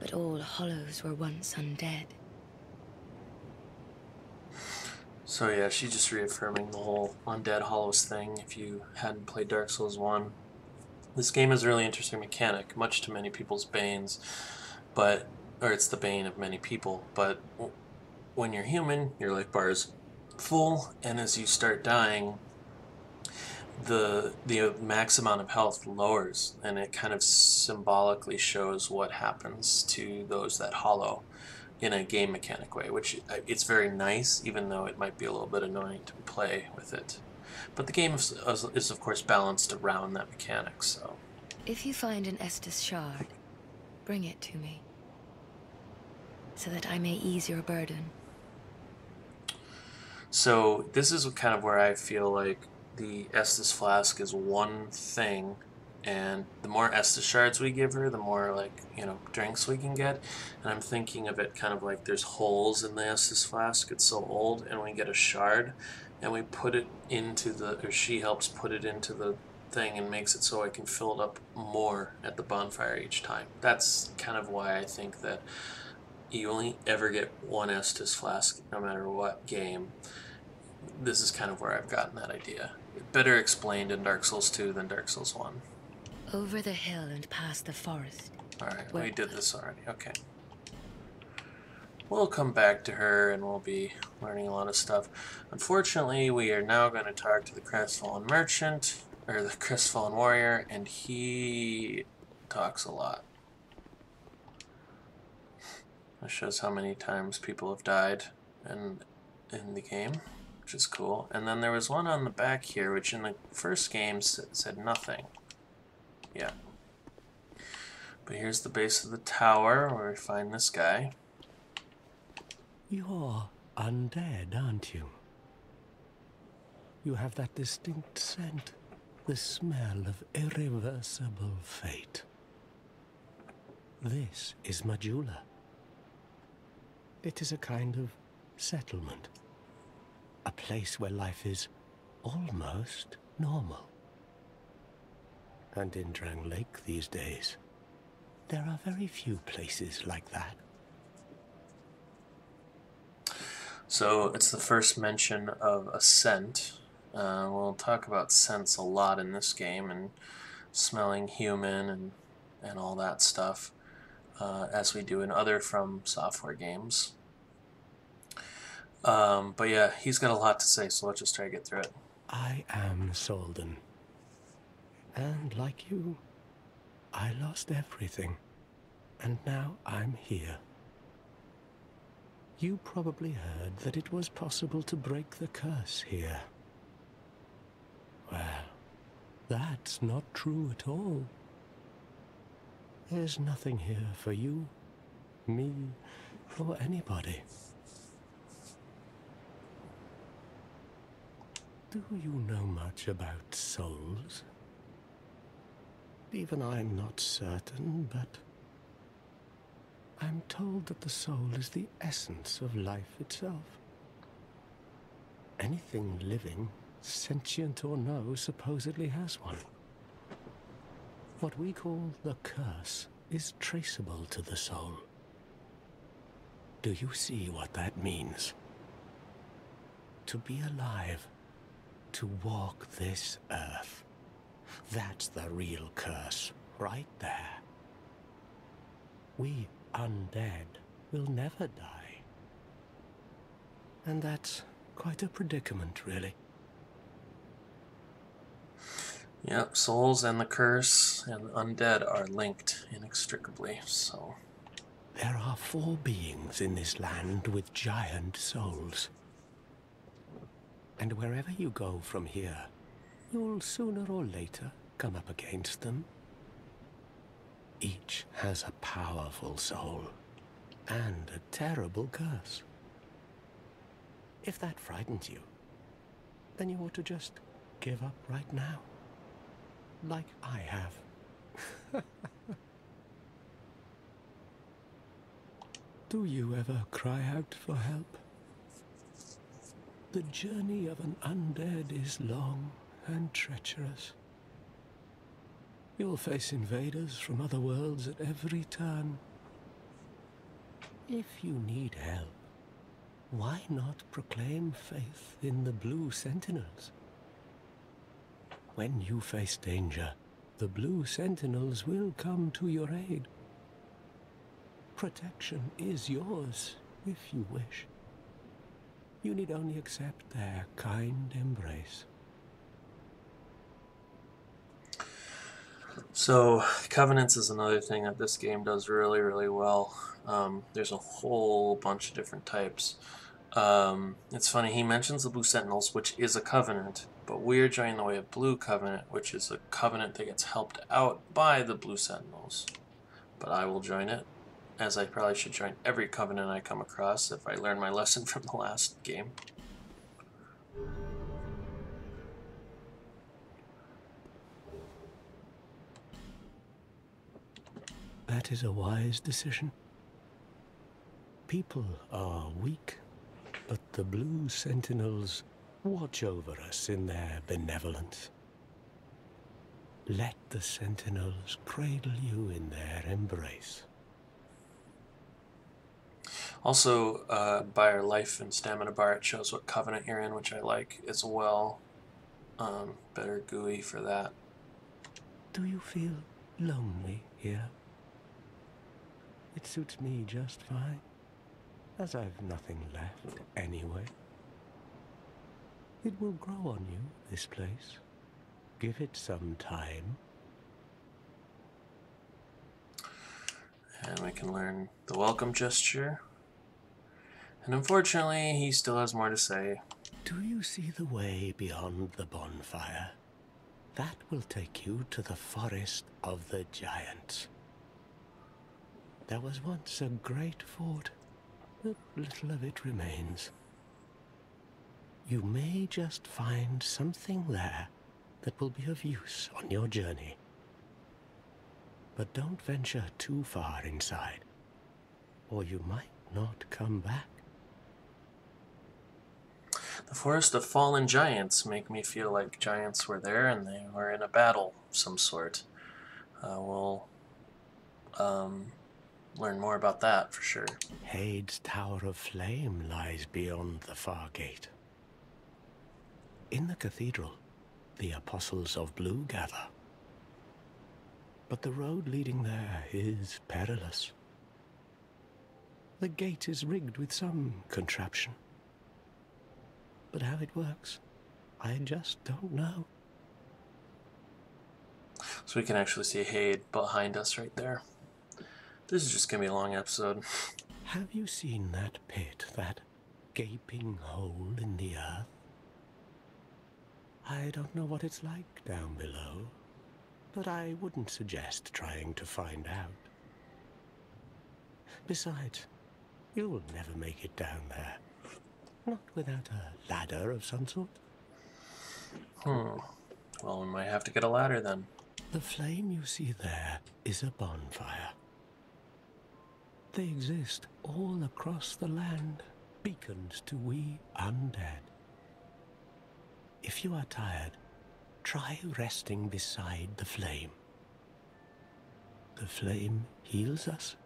but all hollows were once undead. So yeah, she's just reaffirming the whole undead hollows thing if you hadn't played Dark Souls 1. This game has a really interesting mechanic, much to many people's banes, but or it's the bane of many people, but when you're human, your life bar is full, and as you start dying, the the max amount of health lowers, and it kind of symbolically shows what happens to those that hollow in a game mechanic way, which uh, it's very nice, even though it might be a little bit annoying to play with it. But the game is, is of course balanced around that mechanic, so. If you find an Estus shard, bring it to me, so that I may ease your burden. So this is kind of where I feel like the Estus flask is one thing, and the more Estus shards we give her, the more like you know drinks we can get. And I'm thinking of it kind of like there's holes in the Estus flask. It's so old, and we get a shard, and we put it into the, or she helps put it into the thing and makes it so I can fill it up more at the bonfire each time. That's kind of why I think that you only ever get one Estus flask no matter what game this is kind of where I've gotten that idea. Better explained in Dark Souls 2 than Dark Souls 1. Over the hill and past the forest. Alright, we did this already. Okay. We'll come back to her and we'll be learning a lot of stuff. Unfortunately, we are now going to talk to the Crestfallen Merchant or the *laughs* Crestfallen Warrior, and he talks a lot. It shows how many times people have died in, in the game, which is cool. And then there was one on the back here, which in the first game said nothing. Yeah. But here's the base of the tower where we find this guy. You're undead, aren't you? You have that distinct scent, the smell of irreversible fate. This is Majula. It is a kind of settlement. A place where life is almost normal. And in Drangleic these days, there are very few places like that. So it's the first mention of a scent. Uh, we'll talk about scents a lot in this game and smelling human and, and all that stuff uh, as we do in other From Software games. Um, but yeah, he's got a lot to say, so let's just try to get through it. I am Saulden. And like you, I lost everything. And now I'm here. You probably heard that it was possible to break the curse here. Well, that's not true at all. There's nothing here for you, me, or anybody. Do you know much about souls? Even I'm not certain, but I'm told that the soul is the essence of life itself. Anything living, sentient or no, supposedly has one. What we call the curse is traceable to the soul. Do you see what that means? To be alive, to walk this earth. That's the real curse, right there. We undead will never die. And that's quite a predicament, really. Yep, souls and the curse and undead are linked inextricably, so. There are four beings in this land with giant souls. And wherever you go from here, you'll sooner or later come up against them. Each has a powerful soul and a terrible curse. If that frightens you, then you ought to just give up right now like I have. *laughs* Do you ever cry out for help? The journey of an undead is long and treacherous. You'll face invaders from other worlds at every turn. If you need help, why not proclaim faith in the Blue Sentinels? When you face danger, the Blue Sentinels will come to your aid. Protection is yours, if you wish. You need only accept their kind embrace. So, Covenants is another thing that this game does really, really well. Um, there's a whole bunch of different types. Um, it's funny, he mentions the Blue Sentinels, which is a Covenant, but we're joining the way of Blue Covenant, which is a covenant that gets helped out by the Blue Sentinels. But I will join it, as I probably should join every covenant I come across if I learn my *laughs* lesson from the last game. That is a wise decision. People are weak, but the Blue Sentinels watch over us in their benevolence. Let the sentinels cradle you in their embrace. Also, uh, by our life and stamina bar, it shows what covenant you're in, which I like as well. Um, better GUI for that. Do you feel lonely here? It suits me just fine, as I've nothing left anyway. It will grow on you, this place. Give it some time. And we can learn the welcome gesture. And unfortunately, he still has more to say. Do you see the way beyond the bonfire? That will take you to the forest of the giants. There was once a great fort, but little of it remains. You may just find something there that will be of use on your journey. But don't venture too far inside, or you might not come back. The Forest of Fallen Giants make me feel like giants were there and they were in a battle of some sort. Uh, we'll um, learn more about that for sure. Heide's Tower of Flame lies beyond the far gate. In the cathedral, the Apostles of Blue gather. But the road leading there is perilous. The gate is rigged with some contraption. But how it works, I just don't know. So we can actually see Heide behind us right there. This is just gonna be a long episode. Have you seen that pit, that gaping hole in the earth? I don't know what it's like down below, but I wouldn't suggest trying to find out. Besides, you'll never make it down there. Not without a ladder of some sort. Hmm. Well, we might have to get a ladder then. The flame you see there is a bonfire. They exist all across the land, beacons to we undead. If you are tired, try resting beside the flame. The flame heals us.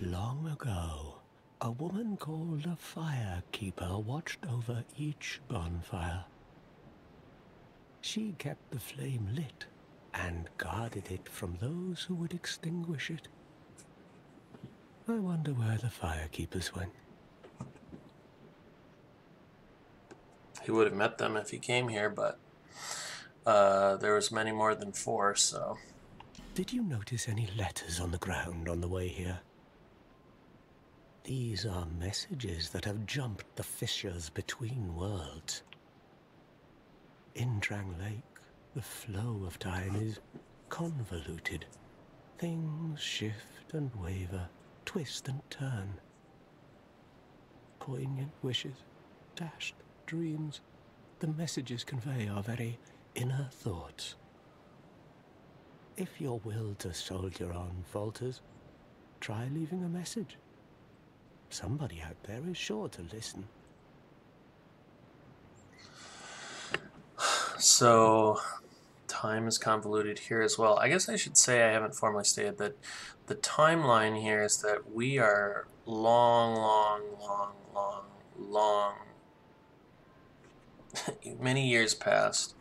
Long ago, a woman called a firekeeper watched over each bonfire. She kept the flame lit and guarded it from those who would extinguish it. I wonder where the firekeepers went. He would have met them if he came here, but uh, there was many more than four, so... Did you notice any letters on the ground on the way here? These are messages that have jumped the fissures between worlds. In Drangleic, the flow of time is convoluted. Things shift and waver, twist and turn. Poignant wishes, dashed dreams, the messages convey our very inner thoughts. If your will to soldier on falters, try leaving a message. Somebody out there is sure to listen. So, time is convoluted here as well. I guess I should say I haven't formally stated that the timeline here is that we are long, long, long, long, long, *laughs* many years past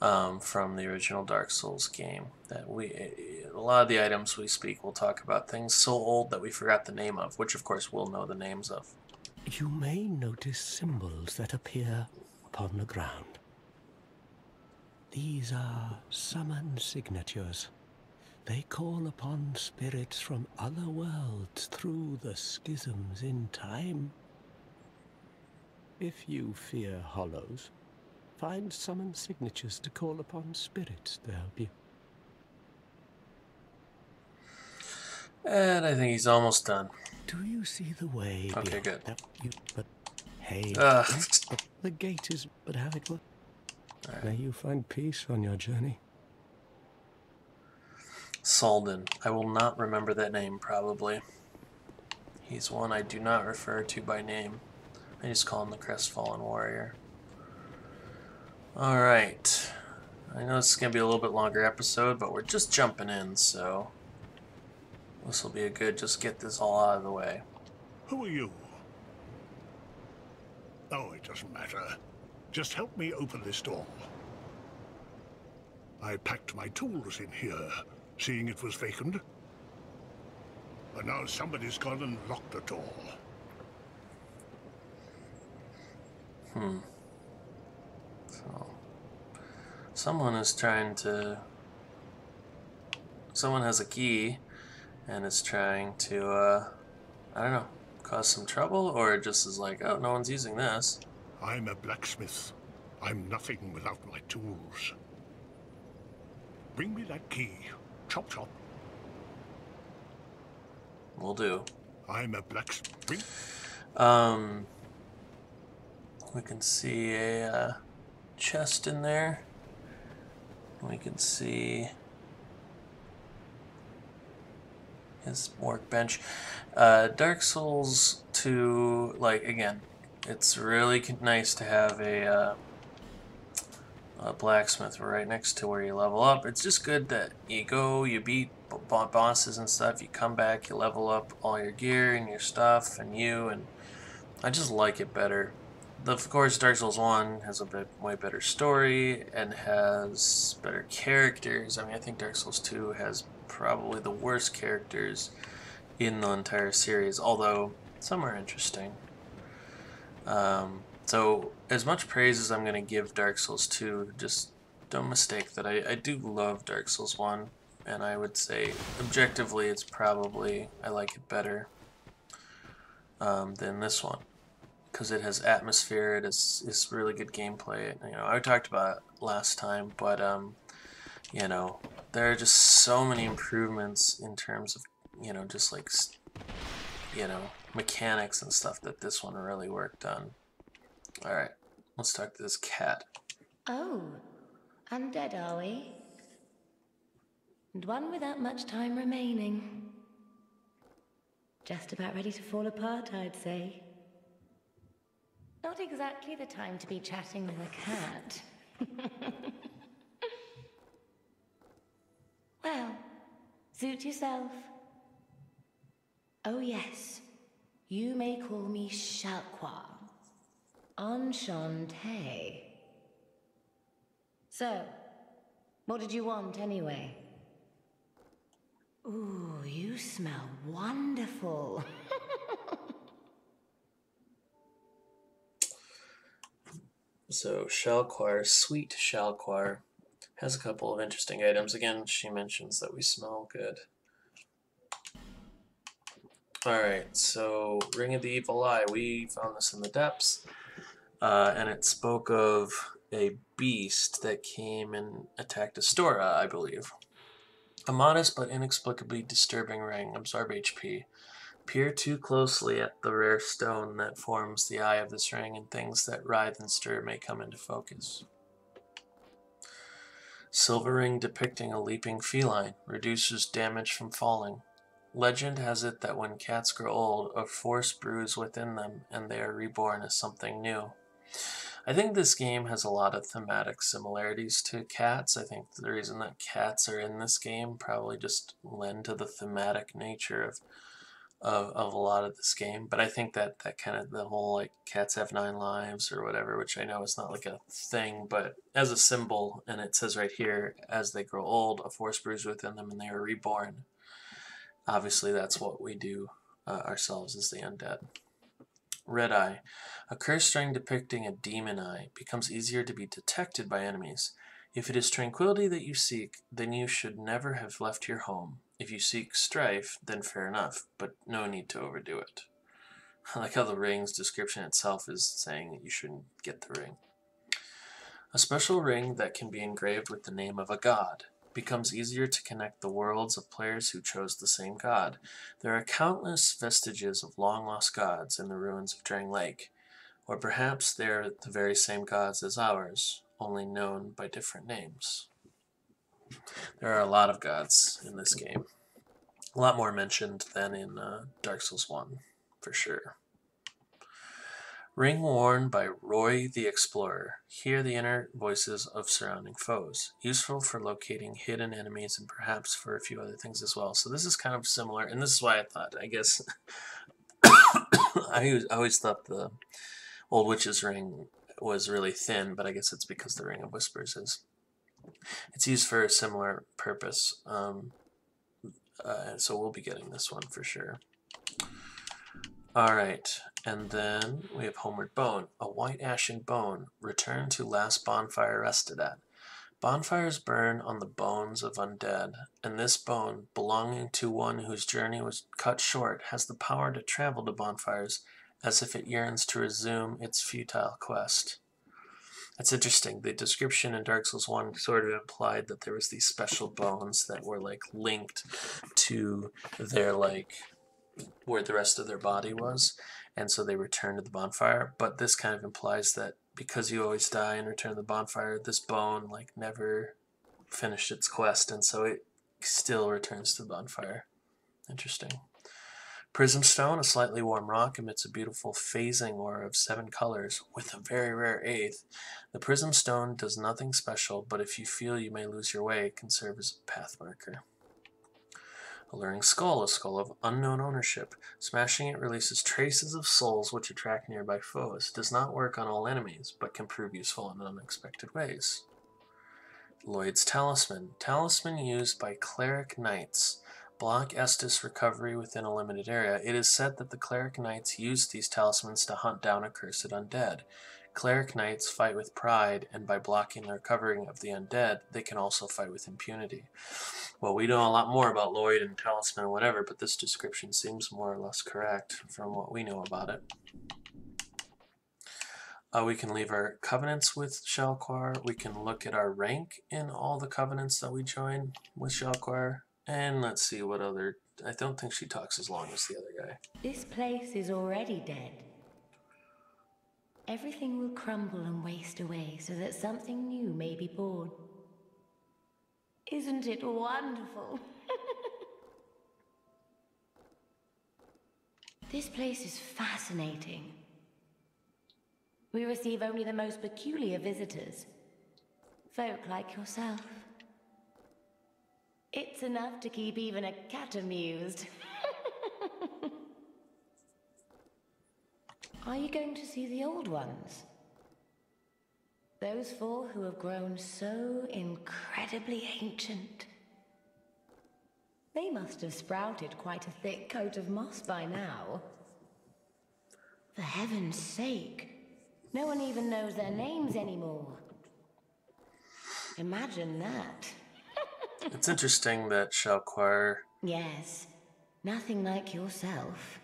um, from the original Dark Souls game. That we, a lot of the items we speak will talk about things so old that we forgot the name of, which of course we'll know the names of. You may notice symbols that appear upon the ground. These are summon signatures. They call upon spirits from other worlds through the schisms in time. If you fear hollows, find summon signatures to call upon spirits to help you. And I think he's almost done. Do you see the way? Okay, good. You, but hey, Uh. the, *laughs* the gate is. But how it works? May you find peace on your journey. Saulden. I will not remember that name, probably. He's one I do not refer to by name. I just call him the Crestfallen Warrior. Alright. I know this is going to be a little bit longer episode, but we're just jumping in, so... This will be a good just get this all out of the way. Who are you? Oh, it doesn't matter. Just help me open this door. I packed my tools in here, seeing it was vacant. But now somebody's gone and locked the door. Hmm. So... Someone is trying to... Someone has a key and is trying to, uh, I don't know, cause some trouble, or just is like, oh, no one's using this. I'm a blacksmith. I'm nothing without my tools. Bring me that key. Chop chop. Will do. I'm a blacksmith. Um, we can see a uh, chest in there. We can see his workbench. Uh, Dark Souls 2, like, again, it's really nice to have a, uh, a blacksmith right next to where you level up. It's just good that you go, you beat bosses and stuff, you come back, you level up all your gear and your stuff and you, and I just like it better. Of course, Dark Souls 1 has a bit, way better story and has better characters. I mean, I think Dark Souls 2 has probably the worst characters in the entire series, although some are interesting. Um, so, as much praise as I'm going to give Dark Souls 2, just don't mistake that I, I do love Dark Souls 1, and I would say objectively it's probably, I like it better um, than this one. Because it has atmosphere, it is, it's really good gameplay. You know, I talked about it last time, but um, you know, there are just so many improvements in terms of, you know, just like, you know, mechanics and stuff that this one really worked on. Alright, let's talk to this cat. Oh, undead are we? And one without much time remaining. Just about ready to fall apart, I'd say. Not exactly the time to be chatting with a cat. *laughs* Well, suit yourself. Oh, yes. You may call me Shalquoir. Enchante. So, what did you want anyway? Ooh, you smell wonderful. *laughs* so, Shalquoir, sweet Shalquoir has a couple of interesting items. Again, she mentions that we smell good. Alright, so Ring of the Evil Eye. We found this in the depths. Uh, and it spoke of a beast that came and attacked Astora, I believe. A modest but inexplicably disturbing ring. Absorb HP. Peer too closely at the rare stone that forms the eye of this ring, and things that writhe and stir may come into focus. Silver ring depicting a leaping feline reduces damage from falling. Legend has it that when cats grow old, a force brews within them and they are reborn as something new. I think this game has a lot of thematic similarities to cats. I think the reason that cats are in this game probably just lend to the thematic nature of of, of a lot of this game. But I think that that kind of the whole like cats have nine lives or whatever, which I know is not like a thing, but as a symbol, and it says right here, as they grow old, a force brews within them and they are reborn. Obviously, that's what we do uh, ourselves as the undead. Red Eye. A cursed string depicting a demon eye becomes easier to be detected by enemies. If it is tranquility that you seek, then you should never have left your home. If you seek strife, then fair enough, but no need to overdo it. I *laughs* like how the ring's description itself is saying that you shouldn't get the ring. A special ring that can be engraved with the name of a god becomes easier to connect the worlds of players who chose the same god. There are countless vestiges of long-lost gods in the ruins of Drangleic, or perhaps they're the very same gods as ours, only known by different names. There are a lot of gods in this game. A lot more mentioned than in uh, Dark Souls 1, for sure. Ring worn by Rhoy the Explorer. Hear the inner voices of surrounding foes. Useful for locating hidden enemies and perhaps for a few other things as well. So this is kind of similar, and this is why I thought, I guess, *coughs* I always thought the Old Witch's Ring was really thin, but I guess it's because the Ring of Whispers is. It's used for a similar purpose, um, uh, so we'll be getting this one for sure. Alright, and then we have Homeward Bone. A white ashen bone. Return to last bonfire rested at. Bonfires burn on the bones of undead, and this bone, belonging to one whose journey was cut short, has the power to travel to bonfires as if it yearns to resume its futile quest. That's interesting. The description in Dark Souls 1 sort of implied that there was these special bones that were like linked to their like where the rest of their body was, and so they return to the bonfire. But this kind of implies that because you always die and return to the bonfire, this bone like never finished its quest, and so it still returns to the bonfire. Interesting. Prism stone, a slightly warm rock, emits a beautiful phasing aura of seven colors with a very rare eighth. The prism stone does nothing special, but if you feel you may lose your way, it can serve as a path marker. Alluring Skull, a skull of unknown ownership. Smashing it releases traces of souls which attract nearby foes. Does not work on all enemies, but can prove useful in unexpected ways. Lloyd's Talisman. Talisman used by cleric knights. Block Estus recovery within a limited area. It is said that the cleric knights used these talismans to hunt down accursed undead. Cleric knights fight with pride, and by blocking the recovering of the undead, they can also fight with impunity. Well, we know a lot more about Lloyd and Talisman and whatever, but this description seems more or less correct from what we know about it. Uh, we can leave our covenants with Shalquoir. We can look at our rank in all the covenants that we join with Shalquoir. And let's see what other... I don't think she talks as long as the other guy. This place is already dead. Everything will crumble and waste away so that something new may be born. Isn't it wonderful? *laughs* this place is fascinating. We receive only the most peculiar visitors. Folk like yourself. It's enough to keep even a cat amused. *laughs* Are you going to see the old ones? Those four who have grown so incredibly ancient. They must have sprouted quite a thick coat of moss by now. For heaven's sake, no one even knows their names anymore. Imagine that. it's interesting that Shalquoir... Yes, nothing like yourself.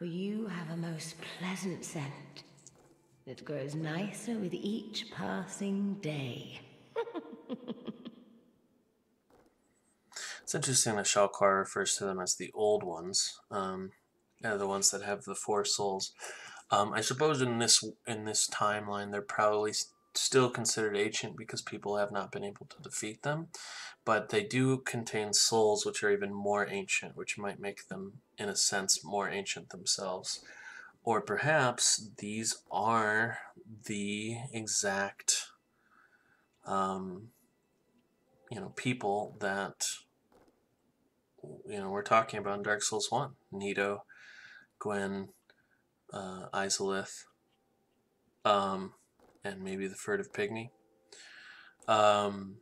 For you have a most pleasant scent. It grows nicer with each passing day. it's interesting that Shalquoir refers to them as the old ones, um, the ones that have the four souls. Um, I suppose in this in this timeline, they're probably still considered ancient because people have not been able to defeat them, but they do contain souls which are even more ancient, which might make them in a sense, more ancient themselves. Or perhaps these are the exact, um, you know, people that, you know, we're talking about in Dark Souls 1. Nito, Gwyn, uh, Izalith, um, and maybe the Furtive Pygmy. Um,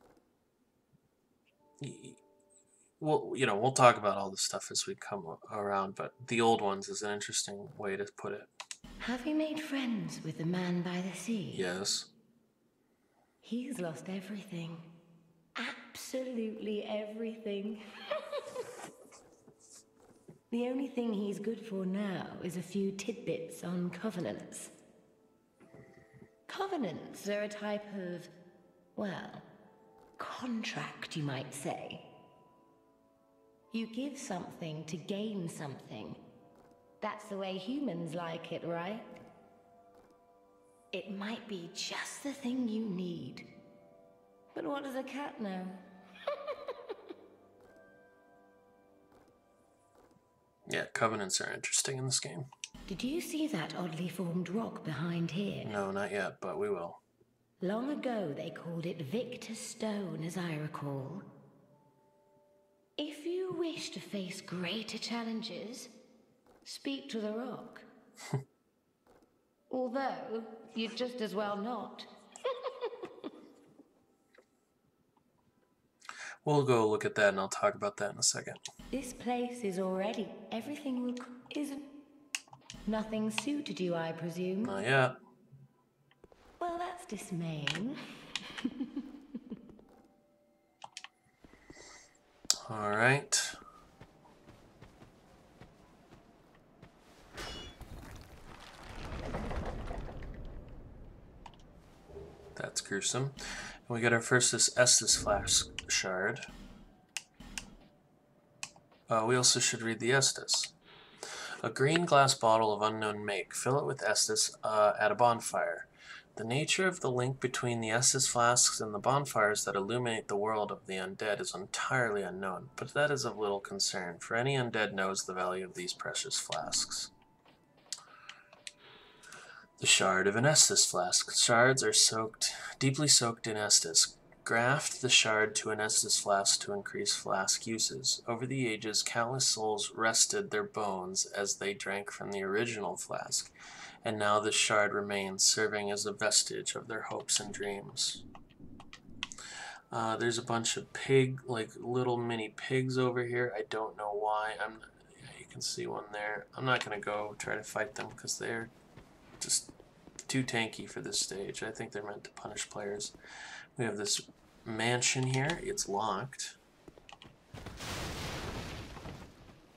well, you know, we'll talk about all this stuff as we come around, but the old ones is an interesting way to put it. Have you made friends with the man by the sea? Yes. He's lost everything. Absolutely everything. *laughs* the only thing he's good for now is a few tidbits on covenants. Covenants are a type of, well, contract, you might say. You give something to gain something. That's the way humans like it, right? It might be just the thing you need. But what does a cat know? *laughs* yeah, covenants are interesting in this game. Did you see that oddly formed rock behind here? No, not yet, but we will. Long ago, they called it Victor's Stone, as I recall. If you wish to face greater challenges, speak to the rock. *laughs* Although, you'd just as well not. *laughs* we'll go look at that and I'll talk about that in a second. This place is already. Everything will. Isn't. Nothing suited you, I presume? Not yet. Well, that's dismaying. *laughs* All right. That's gruesome. And we got our first this Estus Flask shard. Uh, we also should read the Estus. A green glass bottle of unknown make. Fill it with Estus uh, at a bonfire. The nature of the link between the Estus flasks and the bonfires that illuminate the world of the undead is entirely unknown, but that is of little concern, for any undead knows the value of these precious flasks. The shard of an Estus flask. Shards are soaked, deeply soaked in Estus. Graft the shard to an Estus flask to increase flask uses. Over the ages, countless souls rested their bones as they drank from the original flask and now this shard remains, serving as a vestige of their hopes and dreams. Uh, there's a bunch of pig, like little mini pigs over here. I don't know why. I'm. Yeah, you can see one there. I'm not gonna go try to fight them because they're just too tanky for this stage. I think they're meant to punish players. We have this mansion here. It's locked.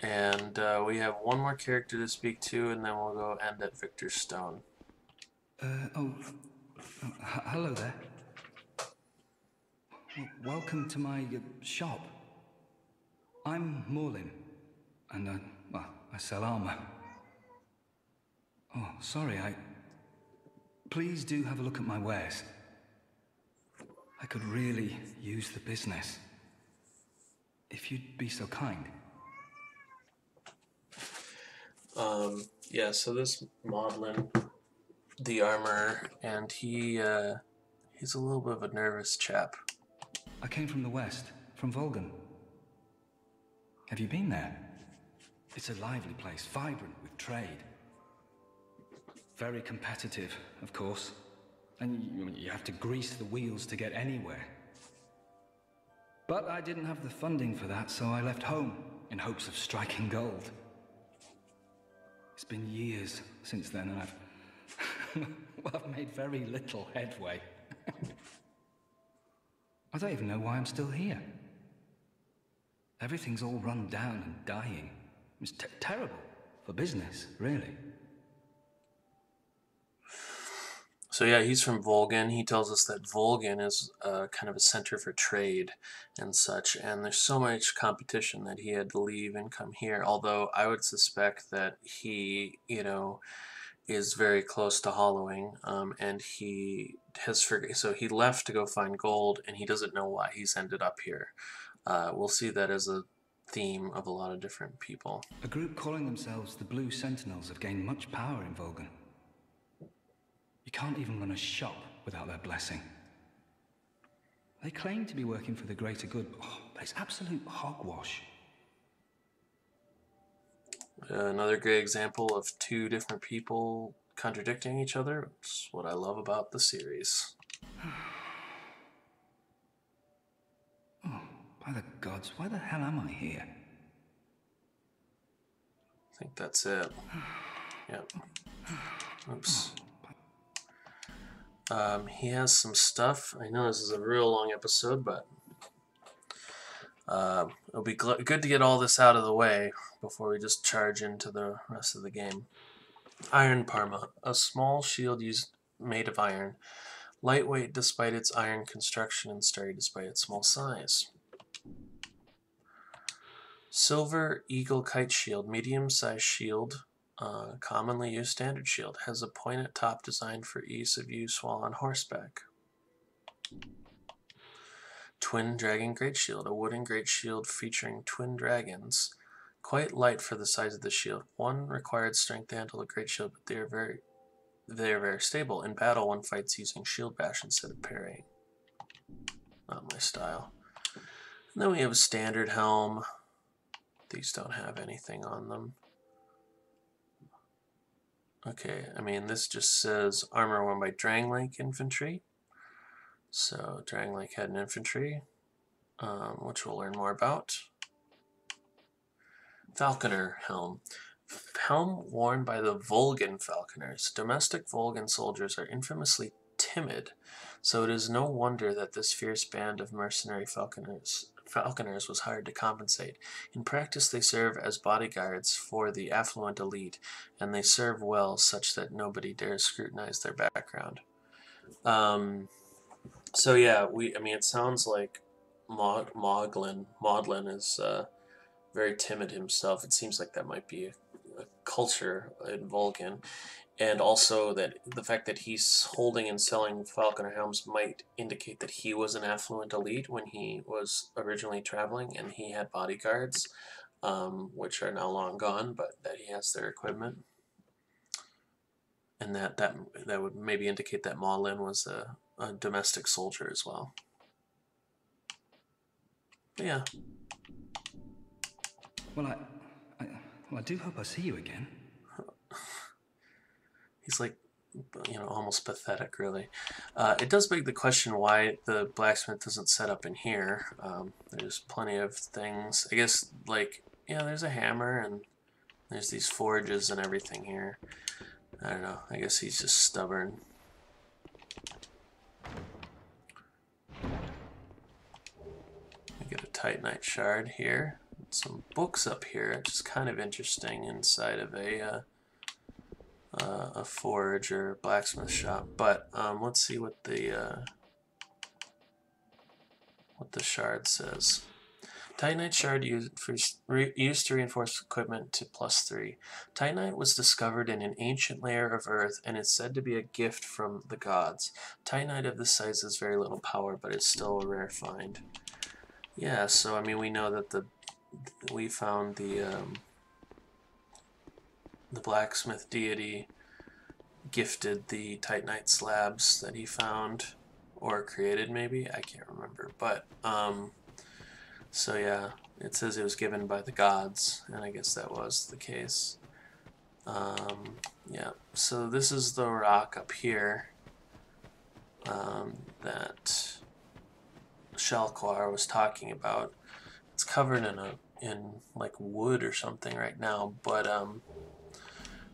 And uh, we have one more character to speak to, and then we'll go end at Victor Stone. Uh, oh, uh, hello there. Welcome to my uh, shop. I'm Maughlin, and uh, well, I sell armor. Oh, sorry, I. Please do have a look at my wares. I could really use the business. If you'd be so kind. Um, yeah, so this Maughlin, the armor, and he, uh, he's a little bit of a nervous chap. I came from the west, from Volgan. Have you been there? It's a lively place, vibrant with trade. Very competitive, of course. And you, you have to grease the wheels to get anywhere. But I didn't have the funding for that, so I left home in hopes of striking gold. It's been years since then, and I've. *laughs* I've made very little headway. *laughs* I don't even know why I'm still here. Everything's all run down and dying. It's terrible for business, really. So yeah, he's from Volgan. He tells us that Volgan is uh, kind of a center for trade and such, and there's so much competition that he had to leave and come here. Although I would suspect that he, you know, is very close to hollowing, um, and he has so he left to go find gold, and he doesn't know why he's ended up here. Uh, we'll see that as a theme of a lot of different people. A group calling themselves the Blue Sentinels have gained much power in Volgan. You can't even run a shop without their blessing. They claim to be working for the greater good, oh, but it's absolute hogwash. Another great example of two different people contradicting each other. It's what I love about the series. *sighs* oh, by the gods, why the hell am I here? I think that's it. *sighs* Yep. Oops. *sighs* Oh. Um, he has some stuff. I know this is a real long episode, but uh, it'll be good to get all this out of the way before we just charge into the rest of the game. Iron Parma, a small shield used made of iron, lightweight despite its iron construction and sturdy despite its small size. Silver Eagle Kite Shield, medium-sized shield uh, commonly used standard shield has a pointed top designed for ease of use while on horseback. Twin Dragon Great Shield, a wooden great shield featuring twin dragons. Quite light for the size of the shield. One required strength to handle a great shield, but they are very they are very stable. In battle, one fights using shield bash instead of parrying. Not my style. And then we have a standard helm. These don't have anything on them. Okay, I mean, this just says armor worn by Drangleic infantry. So Drangleic had an infantry, um, which we'll learn more about. Falconer helm. Helm worn by the Volgan falconers. Domestic Volgan soldiers are infamously timid, so it is no wonder that this fierce band of mercenary falconers falconers was hired to compensate. In practice, they serve as bodyguards for the affluent elite, and they serve well such that nobody dares scrutinize their background. Um, so yeah, we. I mean, it sounds like Maud, Maughlin. Maughlin is uh, very timid himself. It seems like that might be a, a culture in Volgan, and also that the fact that he's holding and selling Falconer helms might indicate that he was an affluent elite when he was originally traveling, and he had bodyguards, um, which are now long gone, but that he has their equipment, and that that that would maybe indicate that Maughlin was a, a domestic soldier as well. But yeah. Well, I, I, well, I do hope I see you again *laughs* he's like you know almost pathetic really. Uh, it does beg the question why the blacksmith doesn't set up in here. Um, there's plenty of things. I guess like yeah there's a hammer and there's these forges and everything here. I don't know. I guess he's just stubborn. I get a titanite shard here. Some books up here is kind of interesting inside of a uh, uh, a forge or blacksmith shop. But um, let's see what the uh, what the shard says. Titanite shard used, for, re, used to reinforce equipment to plus three. Titanite was discovered in an ancient layer of earth and is said to be a gift from the gods. Titanite of this size has very little power, but it's still a rare find. Yeah, so I mean, we know that the we found the um, the blacksmith deity gifted the titanite slabs that he found or created maybe? I can't remember. But um so yeah it says it was given by the gods and I guess that was the case. Um yeah so this is the rock up here um, that Shalquoir was talking about. It's covered in a in like wood or something right now but um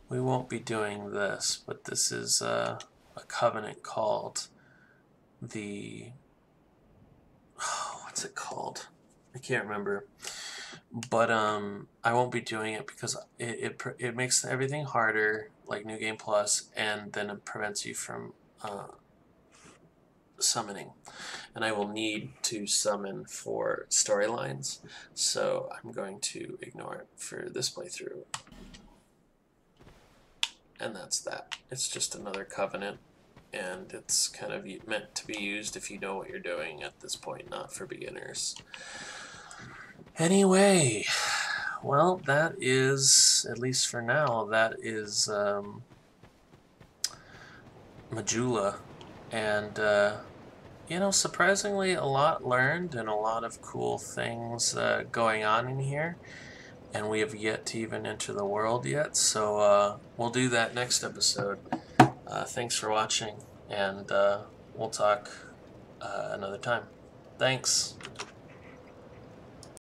we won't be doing this, but this is uh, a covenant called the. Oh, *sighs* what's it called? I can't remember. But um, I won't be doing it because it, it, it makes everything harder, like New Game Plus, and then it prevents you from uh, summoning. And I will need to summon for storylines, so I'm going to ignore it for this playthrough and that's that. It's just another covenant, and it's kind of meant to be used if you know what you're doing at this point, not for beginners. Anyway, well, that is, at least for now, that is um, Majula. And, uh, you know, surprisingly, a lot learned and a lot of cool things uh, going on in here and we have yet to even enter the world yet, so uh, we'll do that next episode. Uh, thanks for watching, and uh, we'll talk uh, another time. Thanks.